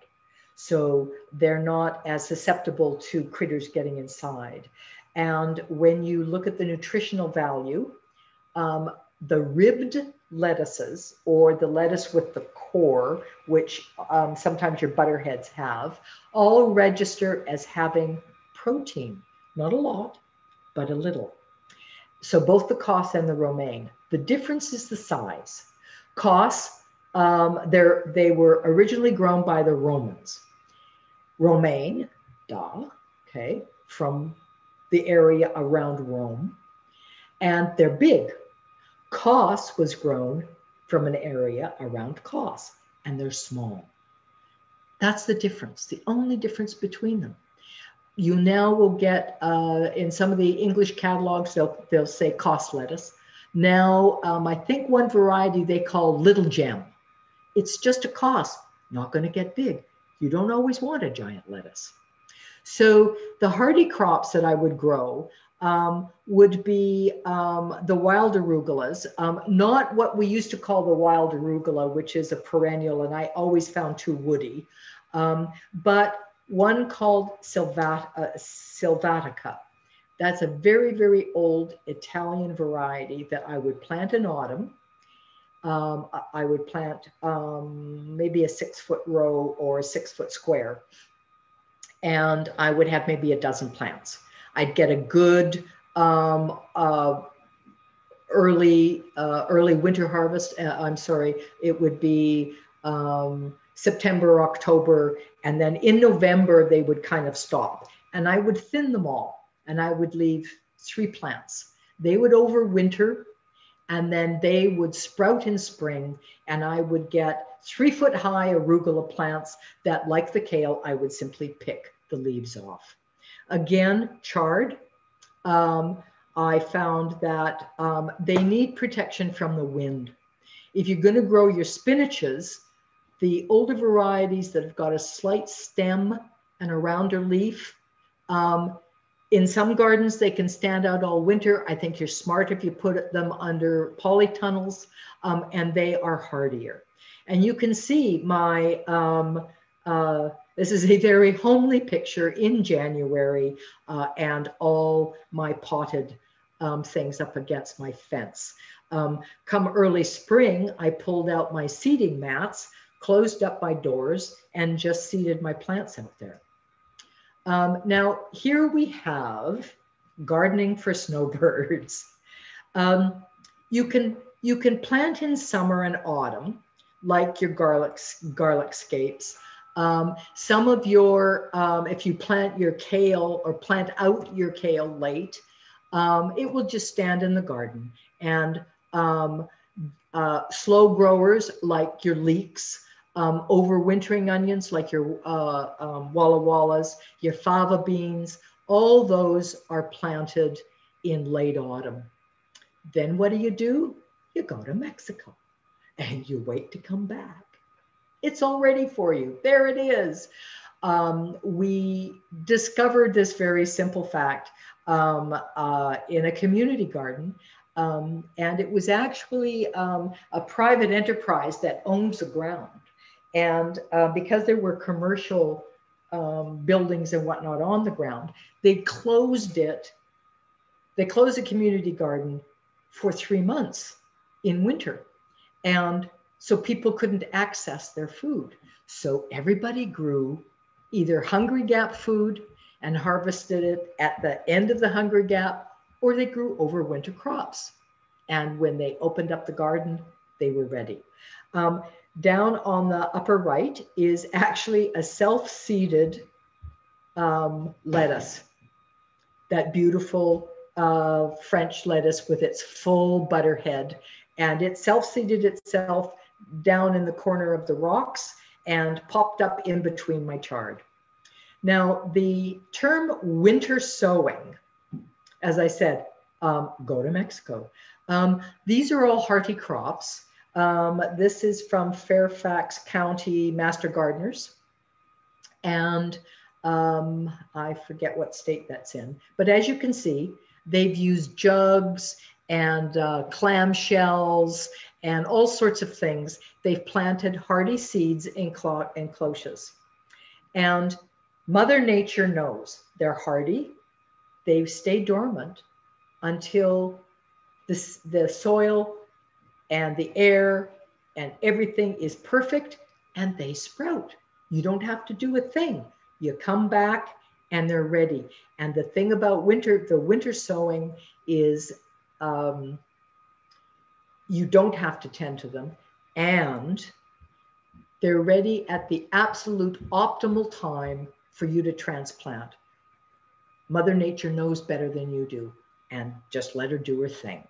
So they're not as susceptible to critters getting inside. And when you look at the nutritional value, um, the ribbed lettuces or the lettuce with the core, which um, sometimes your butterheads have, all register as having protein, not a lot, but a little. So both the Cos and the romaine. The difference is the size. Cos um, they were originally grown by the Romans. Romaine, da, okay, from the area around Rome. And they're big. Cos was grown from an area around Cos, and they're small. That's the difference, the only difference between them. You now will get uh, in some of the English catalogs, they'll, they'll say Kos lettuce. Now, um, I think one variety they call Little Gem it's just a cost, not going to get big. You don't always want a giant lettuce. So the hardy crops that I would grow um, would be um, the wild arugulas, um, not what we used to call the wild arugula, which is a perennial, and I always found too woody, um, but one called Silvat uh, Silvatica. That's a very, very old Italian variety that I would plant in autumn um, I would plant um, maybe a six foot row or a six foot square. And I would have maybe a dozen plants. I'd get a good um, uh, early uh, early winter harvest. Uh, I'm sorry, it would be um, September, October, and then in November they would kind of stop. And I would thin them all, and I would leave three plants. They would overwinter and then they would sprout in spring and I would get three foot high arugula plants that like the kale, I would simply pick the leaves off. Again, chard. Um, I found that um, they need protection from the wind. If you're going to grow your spinaches, the older varieties that have got a slight stem and a rounder leaf, um, in some gardens, they can stand out all winter. I think you're smart if you put them under polytunnels um, and they are hardier. And you can see my, um, uh, this is a very homely picture in January uh, and all my potted um, things up against my fence. Um, come early spring, I pulled out my seeding mats, closed up my doors, and just seeded my plants out there. Um, now, here we have gardening for snowbirds. Um, you can you can plant in summer and autumn, like your garlic garlic scapes. Um, some of your, um, if you plant your kale or plant out your kale late, um, it will just stand in the garden. And um, uh, slow growers like your leeks, um, overwintering onions like your uh, um, walla wallas, your fava beans, all those are planted in late autumn. Then what do you do? You go to Mexico and you wait to come back. It's all ready for you. There it is. Um, we discovered this very simple fact um, uh, in a community garden. Um, and it was actually um, a private enterprise that owns the ground. And uh, because there were commercial um, buildings and whatnot on the ground, they closed it. They closed the community garden for three months in winter. And so people couldn't access their food. So everybody grew either Hungry Gap food and harvested it at the end of the Hungry Gap, or they grew overwinter crops. And when they opened up the garden, they were ready. Um, down on the upper right is actually a self-seeded um, lettuce, that beautiful uh, French lettuce with its full butter head. And it self-seeded itself down in the corner of the rocks and popped up in between my chard. Now, the term winter sowing, as I said, um, go to Mexico. Um, these are all hearty crops. Um, this is from Fairfax County Master Gardeners. And um, I forget what state that's in. But as you can see, they've used jugs and uh, clam shells and all sorts of things. They've planted hardy seeds in, clo- in cloches. And Mother Nature knows they're hardy. They stay dormant until the, the soil and the air and everything is perfect and they sprout. You don't have to do a thing. You come back and they're ready. And the thing about winter, the winter sowing is um, you don't have to tend to them and they're ready at the absolute optimal time for you to transplant. Mother Nature knows better than you do, and just let her do her thing.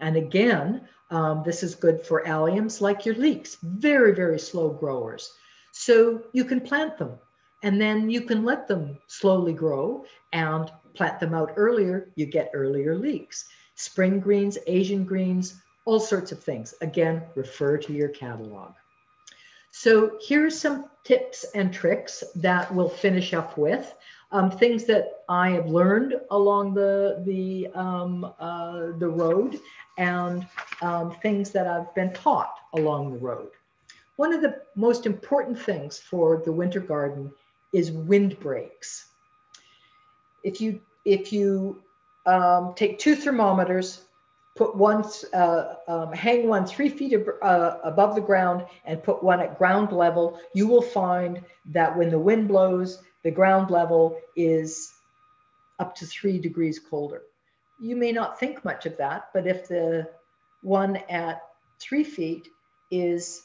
And again, um, this is good for alliums like your leeks, very, very slow growers. So you can plant them and then you can let them slowly grow and plant them out earlier, you get earlier leeks. Spring greens, Asian greens, all sorts of things. Again, refer to your catalog. So here's some tips and tricks that we'll finish up with. Um, things that I have learned along the the um, uh, the road, and um, things that I've been taught along the road. One of the most important things for the winter garden is wind breaks. If you if you um, take two thermometers, put one, uh, um, hang one three feet ab uh, above the ground and put one at ground level, you will find that when the wind blows, the ground level is up to three degrees colder. You may not think much of that, but if the one at three feet is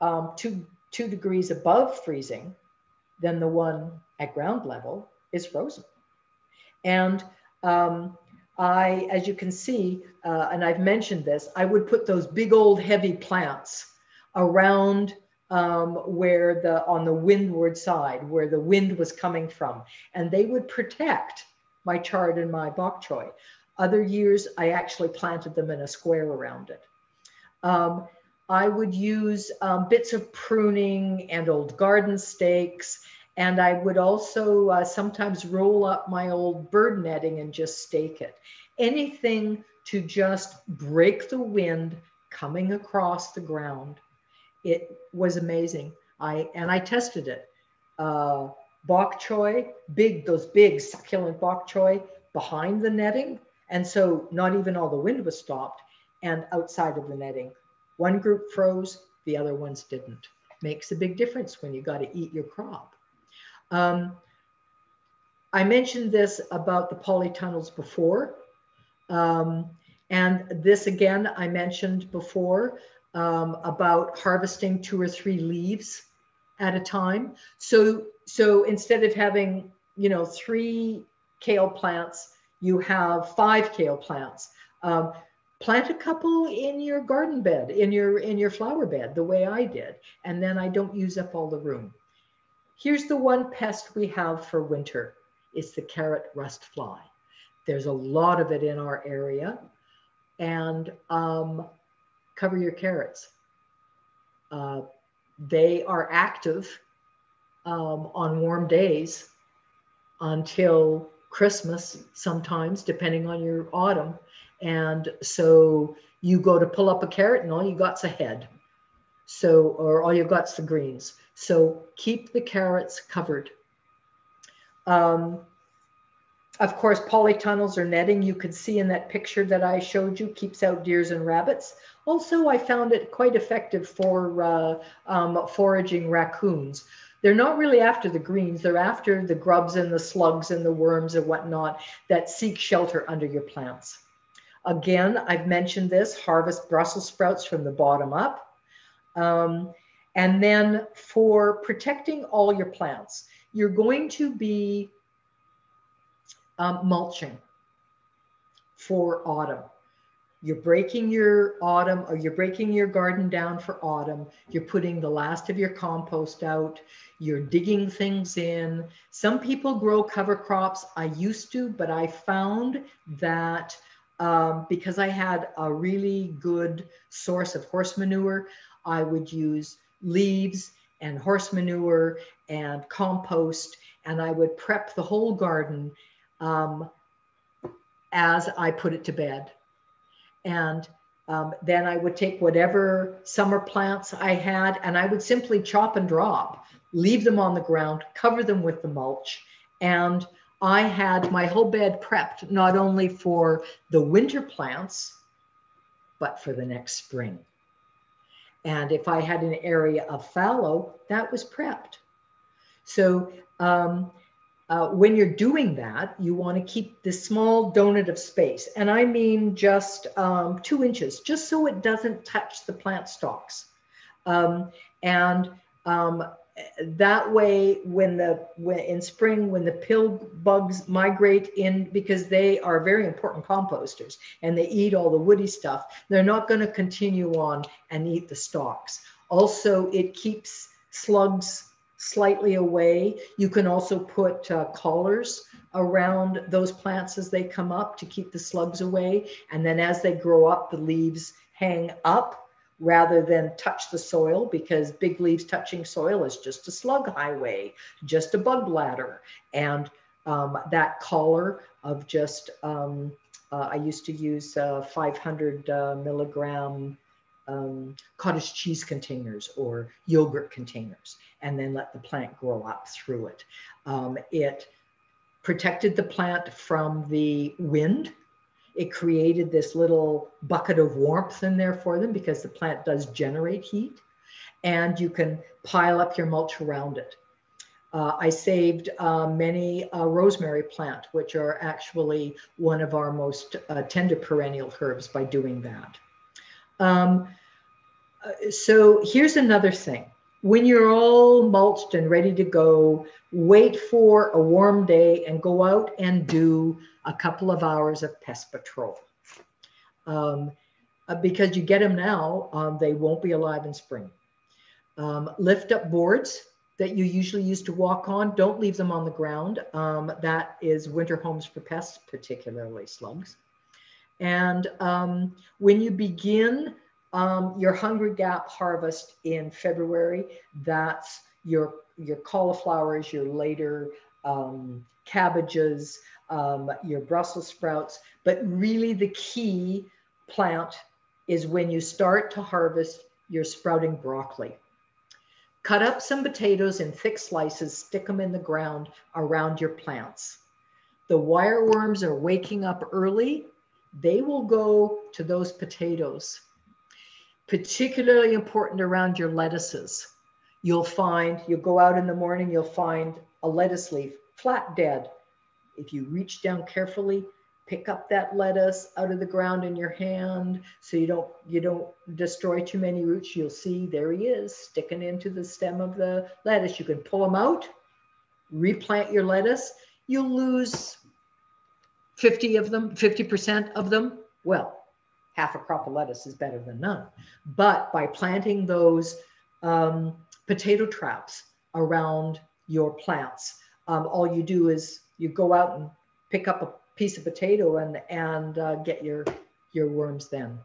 um, two, two degrees above freezing, then the one at ground level is frozen. And um, I, as you can see, uh, and I've mentioned this, I would put those big old heavy plants around um, where the, on the windward side, where the wind was coming from, and they would protect my chard and my bok choy. Other years, I actually planted them in a square around it. Um, I would use um, bits of pruning and old garden stakes and I would also uh, sometimes roll up my old bird netting and just stake it. Anything to just break the wind coming across the ground. It was amazing. I and I tested it. Uh, bok choy, big those big succulent bok choy behind the netting, And so not even all the wind was stopped and outside of the netting. One group froze, the other ones didn't. Makes a big difference when you got to eat your crop. Um, I mentioned this about the polytunnels before. Um, and this again, I mentioned before um, about harvesting two or three leaves at a time. So, so instead of having, you know, three kale plants, you have five kale plants. Um, plant a couple in your garden bed, in your in your flower bed, the way I did, and then I don't use up all the room. Here's the one pest we have for winter. It's the carrot rust fly. There's a lot of it in our area, and um, cover your carrots. Uh, they are active um, on warm days until Christmas, sometimes, depending on your autumn. And so you go to pull up a carrot and all you got's a head. So, or all you got's the greens. So keep the carrots covered. Um, of course, polytunnels or netting you could see in that picture that I showed you keeps out deers and rabbits. Also, I found it quite effective for uh, um, foraging raccoons. They're not really after the greens, they're after the grubs and the slugs and the worms and whatnot that seek shelter under your plants. Again, I've mentioned this, harvest Brussels sprouts from the bottom up. Um, and then for protecting all your plants, you're going to be um, mulching for autumn. You're breaking your autumn or you're breaking your garden down for autumn. You're putting the last of your compost out. You're digging things in. Some people grow cover crops. I used to, but I found that um, because I had a really good source of horse manure, I would use leaves and horse manure and compost, and I would prep the whole garden um, as I put it to bed. And um, then I would take whatever summer plants I had and I would simply chop and drop, leave them on the ground, cover them with the mulch. And I had my whole bed prepped not only for the winter plants, but for the next spring. And if I had an area of fallow, that was prepped. So um, uh, when you're doing that, you want to keep this small donut of space. And I mean just um, two inches, just so it doesn't touch the plant stalks. Um, and um, that way, when the when, in spring, when the pill bugs migrate in, because they are very important composters and they eat all the woody stuff, they're not going to continue on and eat the stalks. Also, it keeps slugs slightly away. You can also put uh, collars around those plants as they come up to keep the slugs away. And then as they grow up, the leaves hang up rather than touch the soil because big leaves touching soil is just a slug highway, just a bug ladder. And um, that collar of just, um, uh, I used to use uh, 500 uh, milligram um, cottage cheese containers or yogurt containers and then let the plant grow up through it. Um, it protected the plant from the wind. It created this little bucket of warmth in there for them because the plant does generate heat. And you can pile up your mulch around it. Uh, I saved uh, many uh, rosemary plant, which are actually one of our most uh, tender perennial herbs by doing that. Um, uh, so here's another thing. When you're all mulched and ready to go, wait for a warm day and go out and do a couple of hours of pest patrol. Um, uh, because you get them now, um, they won't be alive in spring. Um, lift up boards that you usually use to walk on. Don't leave them on the ground. Um, that is winter homes for pests, particularly slugs. And um, when you begin um, your Hungry Gap harvest in February, that's your, your cauliflowers, your later um, cabbages, um, your Brussels sprouts. But really the key plant is when you start to harvest your sprouting broccoli. Cut up some potatoes in thick slices, stick them in the ground around your plants. The wireworms are waking up early they will go to those potatoes. Particularly important around your lettuces. You'll find, you'll go out in the morning, you'll find a lettuce leaf flat dead. If you reach down carefully, pick up that lettuce out of the ground in your hand so you don't you don't destroy too many roots you'll see there he is sticking into the stem of the lettuce you can pull them out replant your lettuce you'll lose 50 of them 50% of them well half a crop of lettuce is better than none but by planting those um, potato traps around your plants um, all you do is you go out and pick up a piece of potato and and uh, get your your worms then.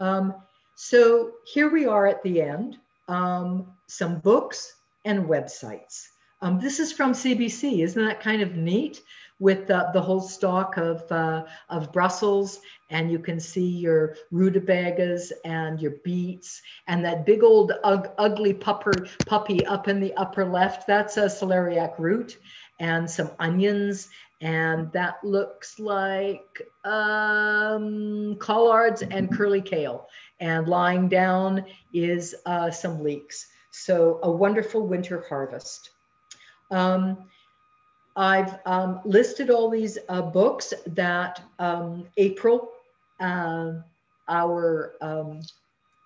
Um, so here we are at the end. Um, some books and websites. Um, this is from CBC. Isn't that kind of neat? With uh, the whole stalk of uh, of Brussels, and you can see your rutabagas and your beets, and that big old ug- ugly pupper, puppy up in the upper left. That's a celeriac root, and some onions and that looks like um, collards and curly kale. And lying down is uh, some leeks. So a wonderful winter harvest. Um, I've um, listed all these uh, books that um, April, uh, our um,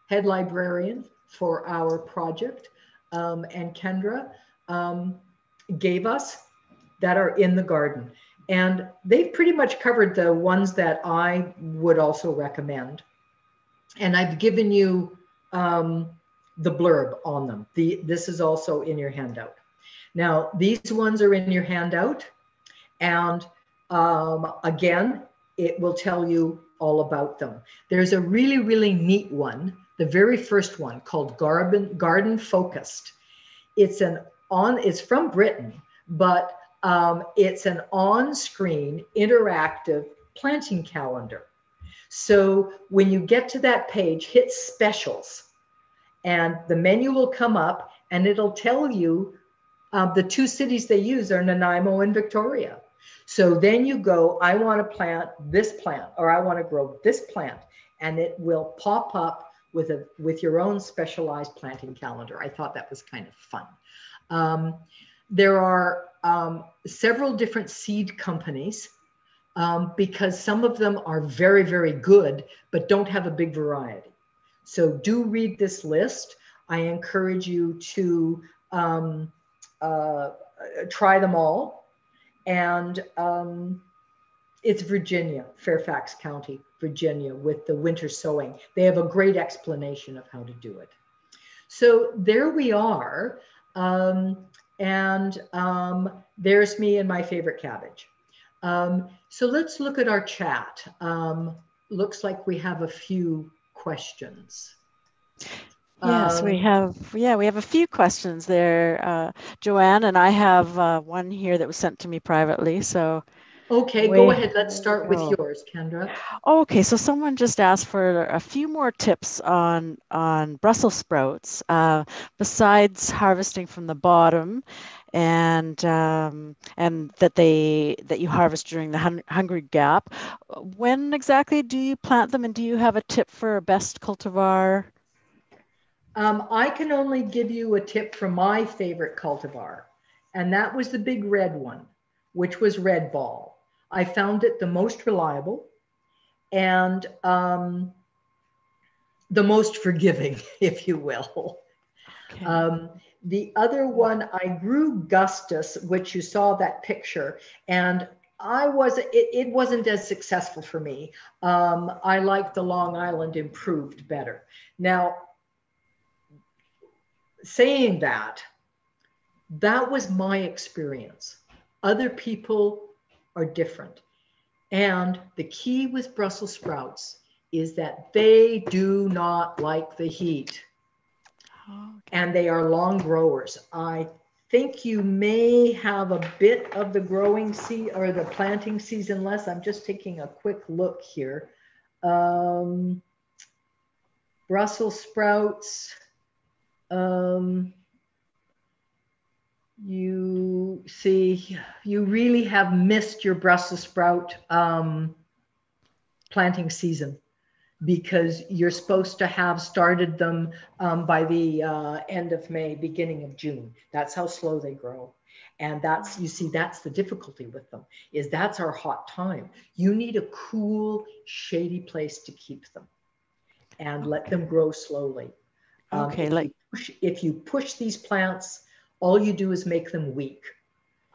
head librarian for our project, um, and Kendra gave us that are in the garden. And they've pretty much covered the ones that I would also recommend. And I've given you um, the blurb on them. The, this is also in your handout. Now, these ones are in your handout. And um, again, it will tell you all about them. There's a really, really neat one, the very first one called Garden, Garden Focused. It's an on, it's from Britain, but um, it's an on screen interactive planting calendar. So when you get to that page, hit specials, and the menu will come up and it'll tell you uh, the two cities they use are Nanaimo and Victoria. So then you go, I want to plant this plant or I want to grow this plant, and it will pop up with a with your own specialized planting calendar. I thought that was kind of fun. Um, there are um, several different seed companies um, because some of them are very, very good, but don't have a big variety. So do read this list. I encourage you to um, uh, try them all. And um, it's Virginia, Fairfax County, Virginia, with the winter sowing. They have a great explanation of how to do it. So there we are. Um, and um, there's me and my favorite cabbage. Um, so let's look at our chat. Um, looks like we have a few questions. Yes, we um, have. Yeah, we have a few questions there, uh, Jo-Ann, and I have uh, one here that was sent to me privately. So Okay, go ahead. Let's start with yours, Kendra. Okay, so someone just asked for a few more tips on on Brussels sprouts uh, besides harvesting from the bottom, and um, and that they that you harvest during the hun- hungry gap. When exactly do you plant them, and do you have a tip for a best cultivar? Um, I can only give you a tip from my favorite cultivar, and that was the big red one, which was Red Ball. I found it the most reliable and um, the most forgiving, if you will. Okay. Um, the other one, I grew Gustus, which you saw that picture, and I was it, it wasn't as successful for me. Um, I liked the Long Island improved better. Now, saying that, that was my experience. Other people are different. And the key with Brussels sprouts is that they do not like the heat. Okay. And they are long growers. I think you may have a bit of the growing season or the planting season less. I'm just taking a quick look here. Um, Brussels sprouts. Um, you see, you really have missed your Brussels sprout um, planting season because you're supposed to have started them um, by the uh, end of May, beginning of June. That's how slow they grow. And that's, you see, that's the difficulty with them is that's our hot time. You need a cool, shady place to keep them and let them grow slowly. Um, okay, if like you push, if you push these plants, all you do is make them weak.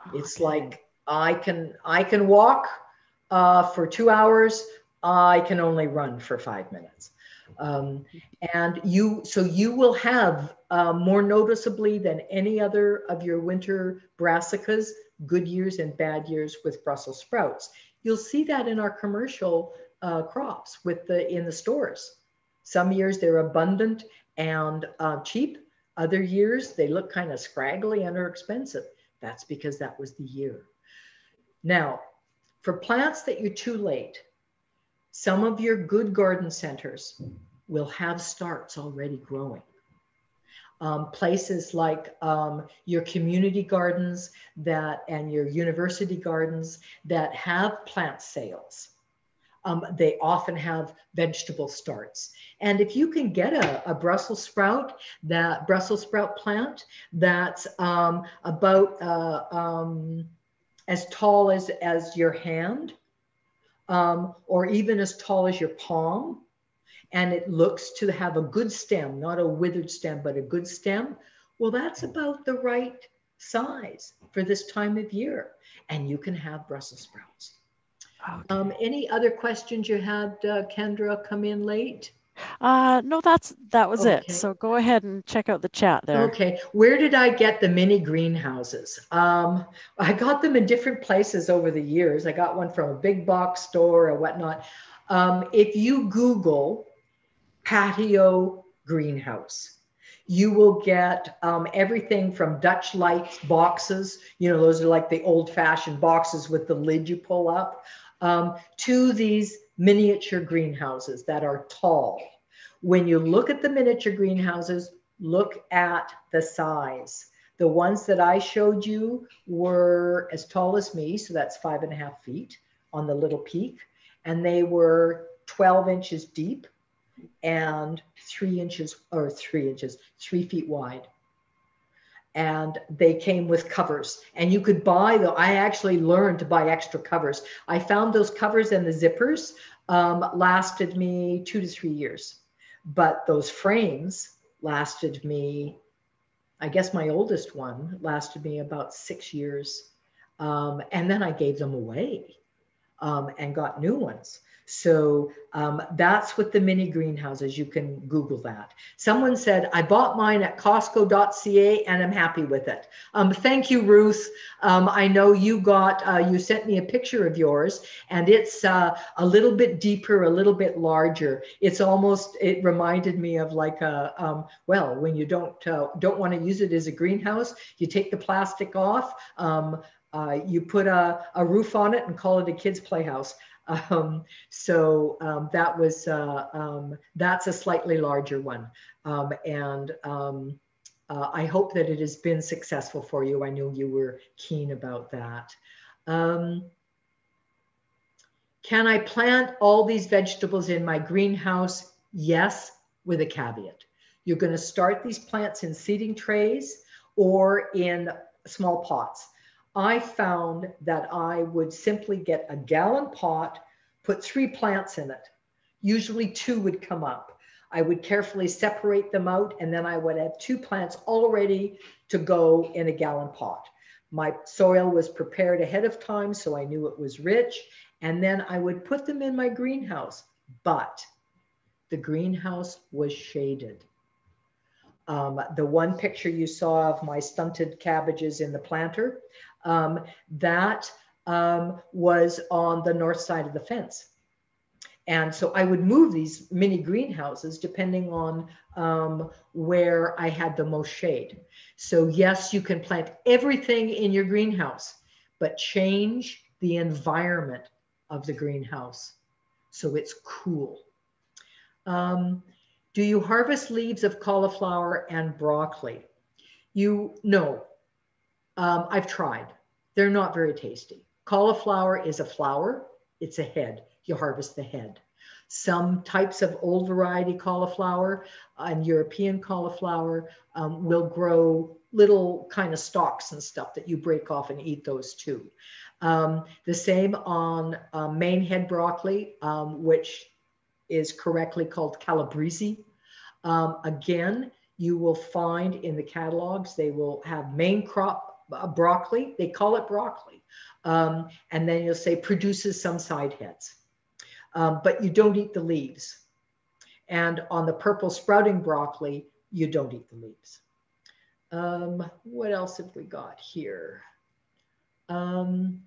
Okay. It's like I can I can walk uh, for two hours. I can only run for five minutes. Um, and you, so you will have uh, more noticeably than any other of your winter brassicas, good years and bad years with Brussels sprouts. You'll see that in our commercial uh, crops with the in the stores. Some years they're abundant and uh, cheap. Other years they look kind of scraggly and are expensive. That's because that was the year. Now, for plants that you're too late, some of your good garden centers will have starts already growing. Um, places like um, your community gardens that and your university gardens that have plant sales. Um, they often have vegetable starts. And if you can get a, a Brussels sprout, that Brussels sprout plant that's um, about uh, um, as tall as, as your hand, um, or even as tall as your palm, and it looks to have a good stem, not a withered stem, but a good stem, well, that's about the right size for this time of year. And you can have Brussels sprouts. Okay. Um, any other questions you had, uh, Kendra, come in late? Uh, no, that's that was okay. it. So go ahead and check out the chat there. Okay, where did I get the mini greenhouses? Um, I got them in different places over the years. I got one from a big box store or whatnot. Um, if you Google patio greenhouse, you will get um, everything from Dutch lights boxes. You know, those are like the old-fashioned boxes with the lid you pull up, um, to these miniature greenhouses that are tall. When you look at the miniature greenhouses, look at the size. The ones that I showed you were as tall as me, so that's five and a half feet on the little peak, and they were 12 inches deep and three inches or three inches, three feet wide and they came with covers. And you could buy though i actually learned to buy extra covers. I found those covers and the zippers um, lasted me two to three years. But those frames lasted me i guess my oldest one lasted me about six years. Um, and then i gave them away um, and got new ones so um, that's what the mini greenhouses. You can Google that. Someone said, I bought mine at Costco.ca and I'm happy with it. Um, thank you, Ruth. Um, I know you got, uh, you sent me a picture of yours and it's uh, a little bit deeper, a little bit larger. It's almost, it reminded me of like a, um, well, when you don't, uh, don't want to use it as a greenhouse, you take the plastic off, um, uh, you put a, a roof on it and call it a kid's playhouse. Um, so um, that was uh, um, that's a slightly larger one, um, and um, uh, I hope that it has been successful for you. I know you were keen about that. Um, can I plant all these vegetables in my greenhouse? Yes, with a caveat. You're going to start these plants in seeding trays or in small pots. I found that I would simply get a gallon pot, put three plants in it. Usually two would come up. I would carefully separate them out, and then I would have two plants all ready to go in a gallon pot. My soil was prepared ahead of time, so I knew it was rich. And then I would put them in my greenhouse, but the greenhouse was shaded. Um, the one picture you saw of my stunted cabbages in the planter, um, that um, was on the north side of the fence. And so I would move these mini greenhouses depending on um, where I had the most shade. So, yes, you can plant everything in your greenhouse, but change the environment of the greenhouse so it's cool. Um, do you harvest leaves of cauliflower and broccoli? You no, um, I've tried. They're not very tasty. Cauliflower is a flower, it's a head. You harvest the head. Some types of old variety cauliflower and European cauliflower um, will grow little kind of stalks and stuff that you break off and eat those too. Um, the same on uh, main head broccoli, um, which is correctly called calabrese. Um, again, you will find in the catalogs, they will have main crop uh, broccoli. They call it broccoli. Um, and then you'll say produces some side heads. Um, but you don't eat the leaves. And on the purple sprouting broccoli, you don't eat the leaves. Um, what else have we got here? Um,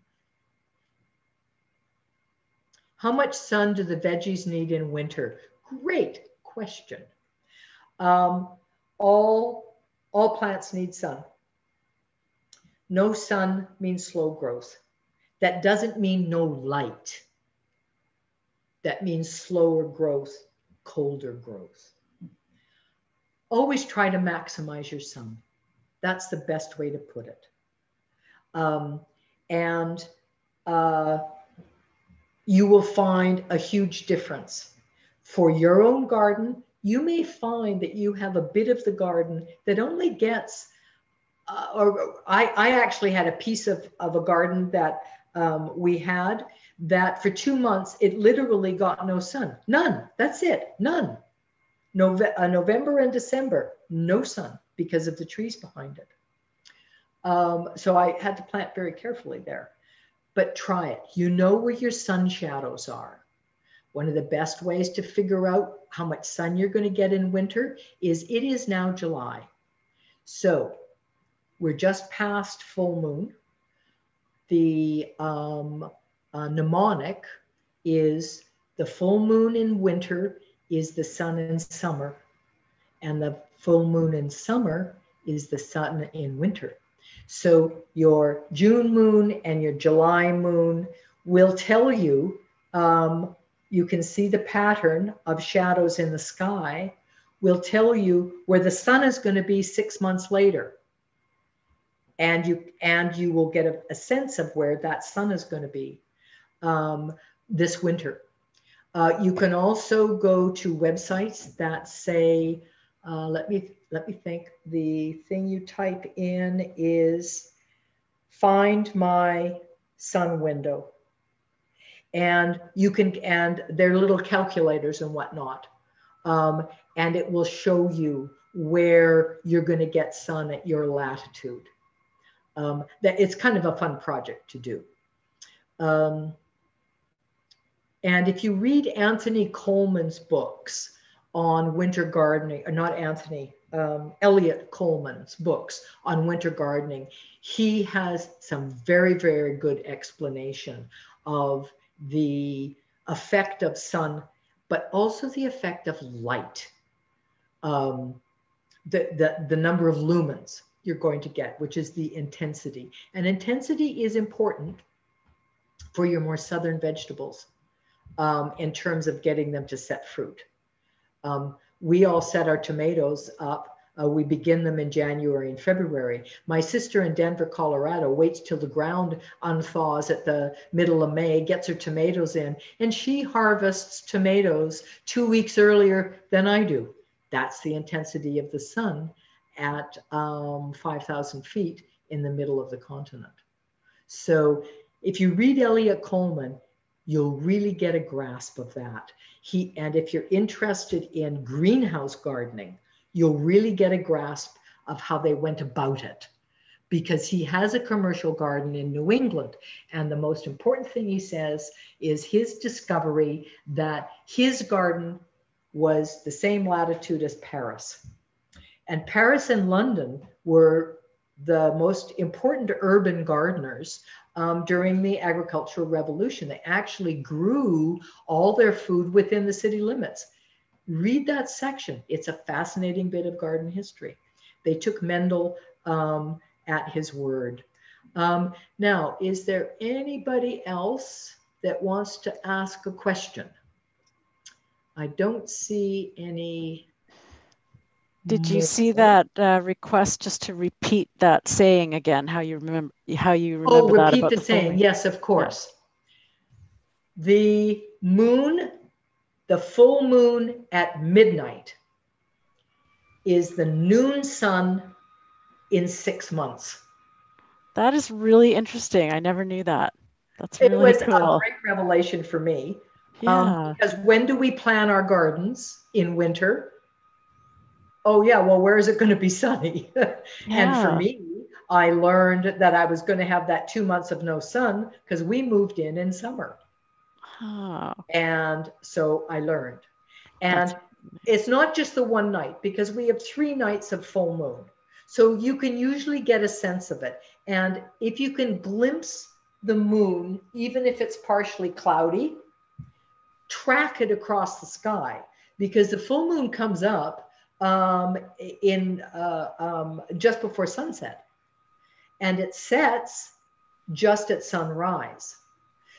how much sun do the veggies need in winter? Great question. Um, all, all plants need sun. No sun means slow growth. That doesn't mean no light. That means slower growth, colder growth. Always try to maximize your sun. That's the best way to put it. Um, and uh, you will find a huge difference. For your own garden, you may find that you have a bit of the garden that only gets, uh, or I, I actually had a piece of, of a garden that um, we had that for two months it literally got no sun. None. That's it. None. Nove- uh, November and December, no sun because of the trees behind it. Um, so I had to plant very carefully there. But try it. You know where your sun shadows are. One of the best ways to figure out how much sun you're going to get in winter is it is now July. So we're just past full moon. The um, uh, mnemonic is the full moon in winter is the sun in summer, and the full moon in summer is the sun in winter. So your June moon and your July moon will tell you, um, you can see the pattern of shadows in the sky, will tell you where the sun is going to be six months later. And you and you will get a, a sense of where that sun is going to be um, this winter. Uh, you can also go to websites that say, uh, let me let me think. The thing you type in is find my sun window, and you can and they're little calculators and whatnot, um, and it will show you where you're going to get sun at your latitude. Um, that it's kind of a fun project to do. Um, and if you read Anthony Coleman's books on winter gardening, or not Anthony, um, Eliot Coleman's books on winter gardening, he has some very, very good explanation of the effect of sun, but also the effect of light. Um, the, the, the number of lumens you're going to get, which is the intensity. And intensity is important for your more southern vegetables um, in terms of getting them to set fruit. Um, we all set our tomatoes up. Uh, we begin them in January and February. My sister in Denver, Colorado, waits till the ground unthaws at the middle of May, gets her tomatoes in, and she harvests tomatoes two weeks earlier than I do. That's the intensity of the sun at um, 5,000 feet in the middle of the continent. So if you read Eliot Coleman, you'll really get a grasp of that. He, and if you're interested in greenhouse gardening, you'll really get a grasp of how they went about it because he has a commercial garden in New England. And the most important thing he says is his discovery that his garden was the same latitude as Paris. And Paris and London were the most important urban gardeners um, during the agricultural revolution. They actually grew all their food within the city limits. Read that section. It's a fascinating bit of garden history. They took Mendel um, at his word. Um, now, is there anybody else that wants to ask a question? I don't see any did you see that uh, request just to repeat that saying again? How you remember? How you remember oh, repeat the, the saying? Yes, of course. Yeah. The moon the full moon at midnight is the noon sun in six months. That is really interesting. I never knew that. That's really it was cool. a great revelation for me. Yeah. Um, because when do we plan our gardens in winter? Oh, yeah, well, where is it going to be sunny? And for me, I learned that I was going to have that two months of no sun because we moved in in summer. Oh, And so I learned. And That's it's not just the one night because we have three nights of full moon. So you can usually get a sense of it. And if you can glimpse the moon, even if it's partially cloudy, track it across the sky because the full moon comes up um, in uh, um, just before sunset and it sets just at sunrise.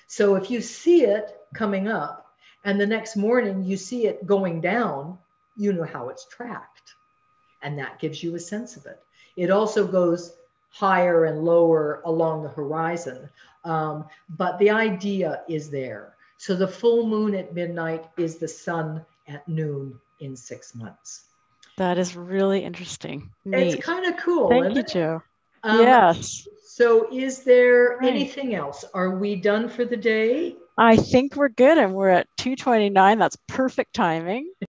So if you see it coming up and the next morning you see it going down, you know how it's tracked. And that gives you a sense of it. It also goes higher and lower along the horizon. Um, but the idea is there. So the full moon at midnight is the sun at noon in six months. That is really interesting. Neat. It's kind of cool. Thank you? Jo. Um, yes. So is there Right. anything else? Are we done for the day? I think we're good and we're at 229. That's perfect timing.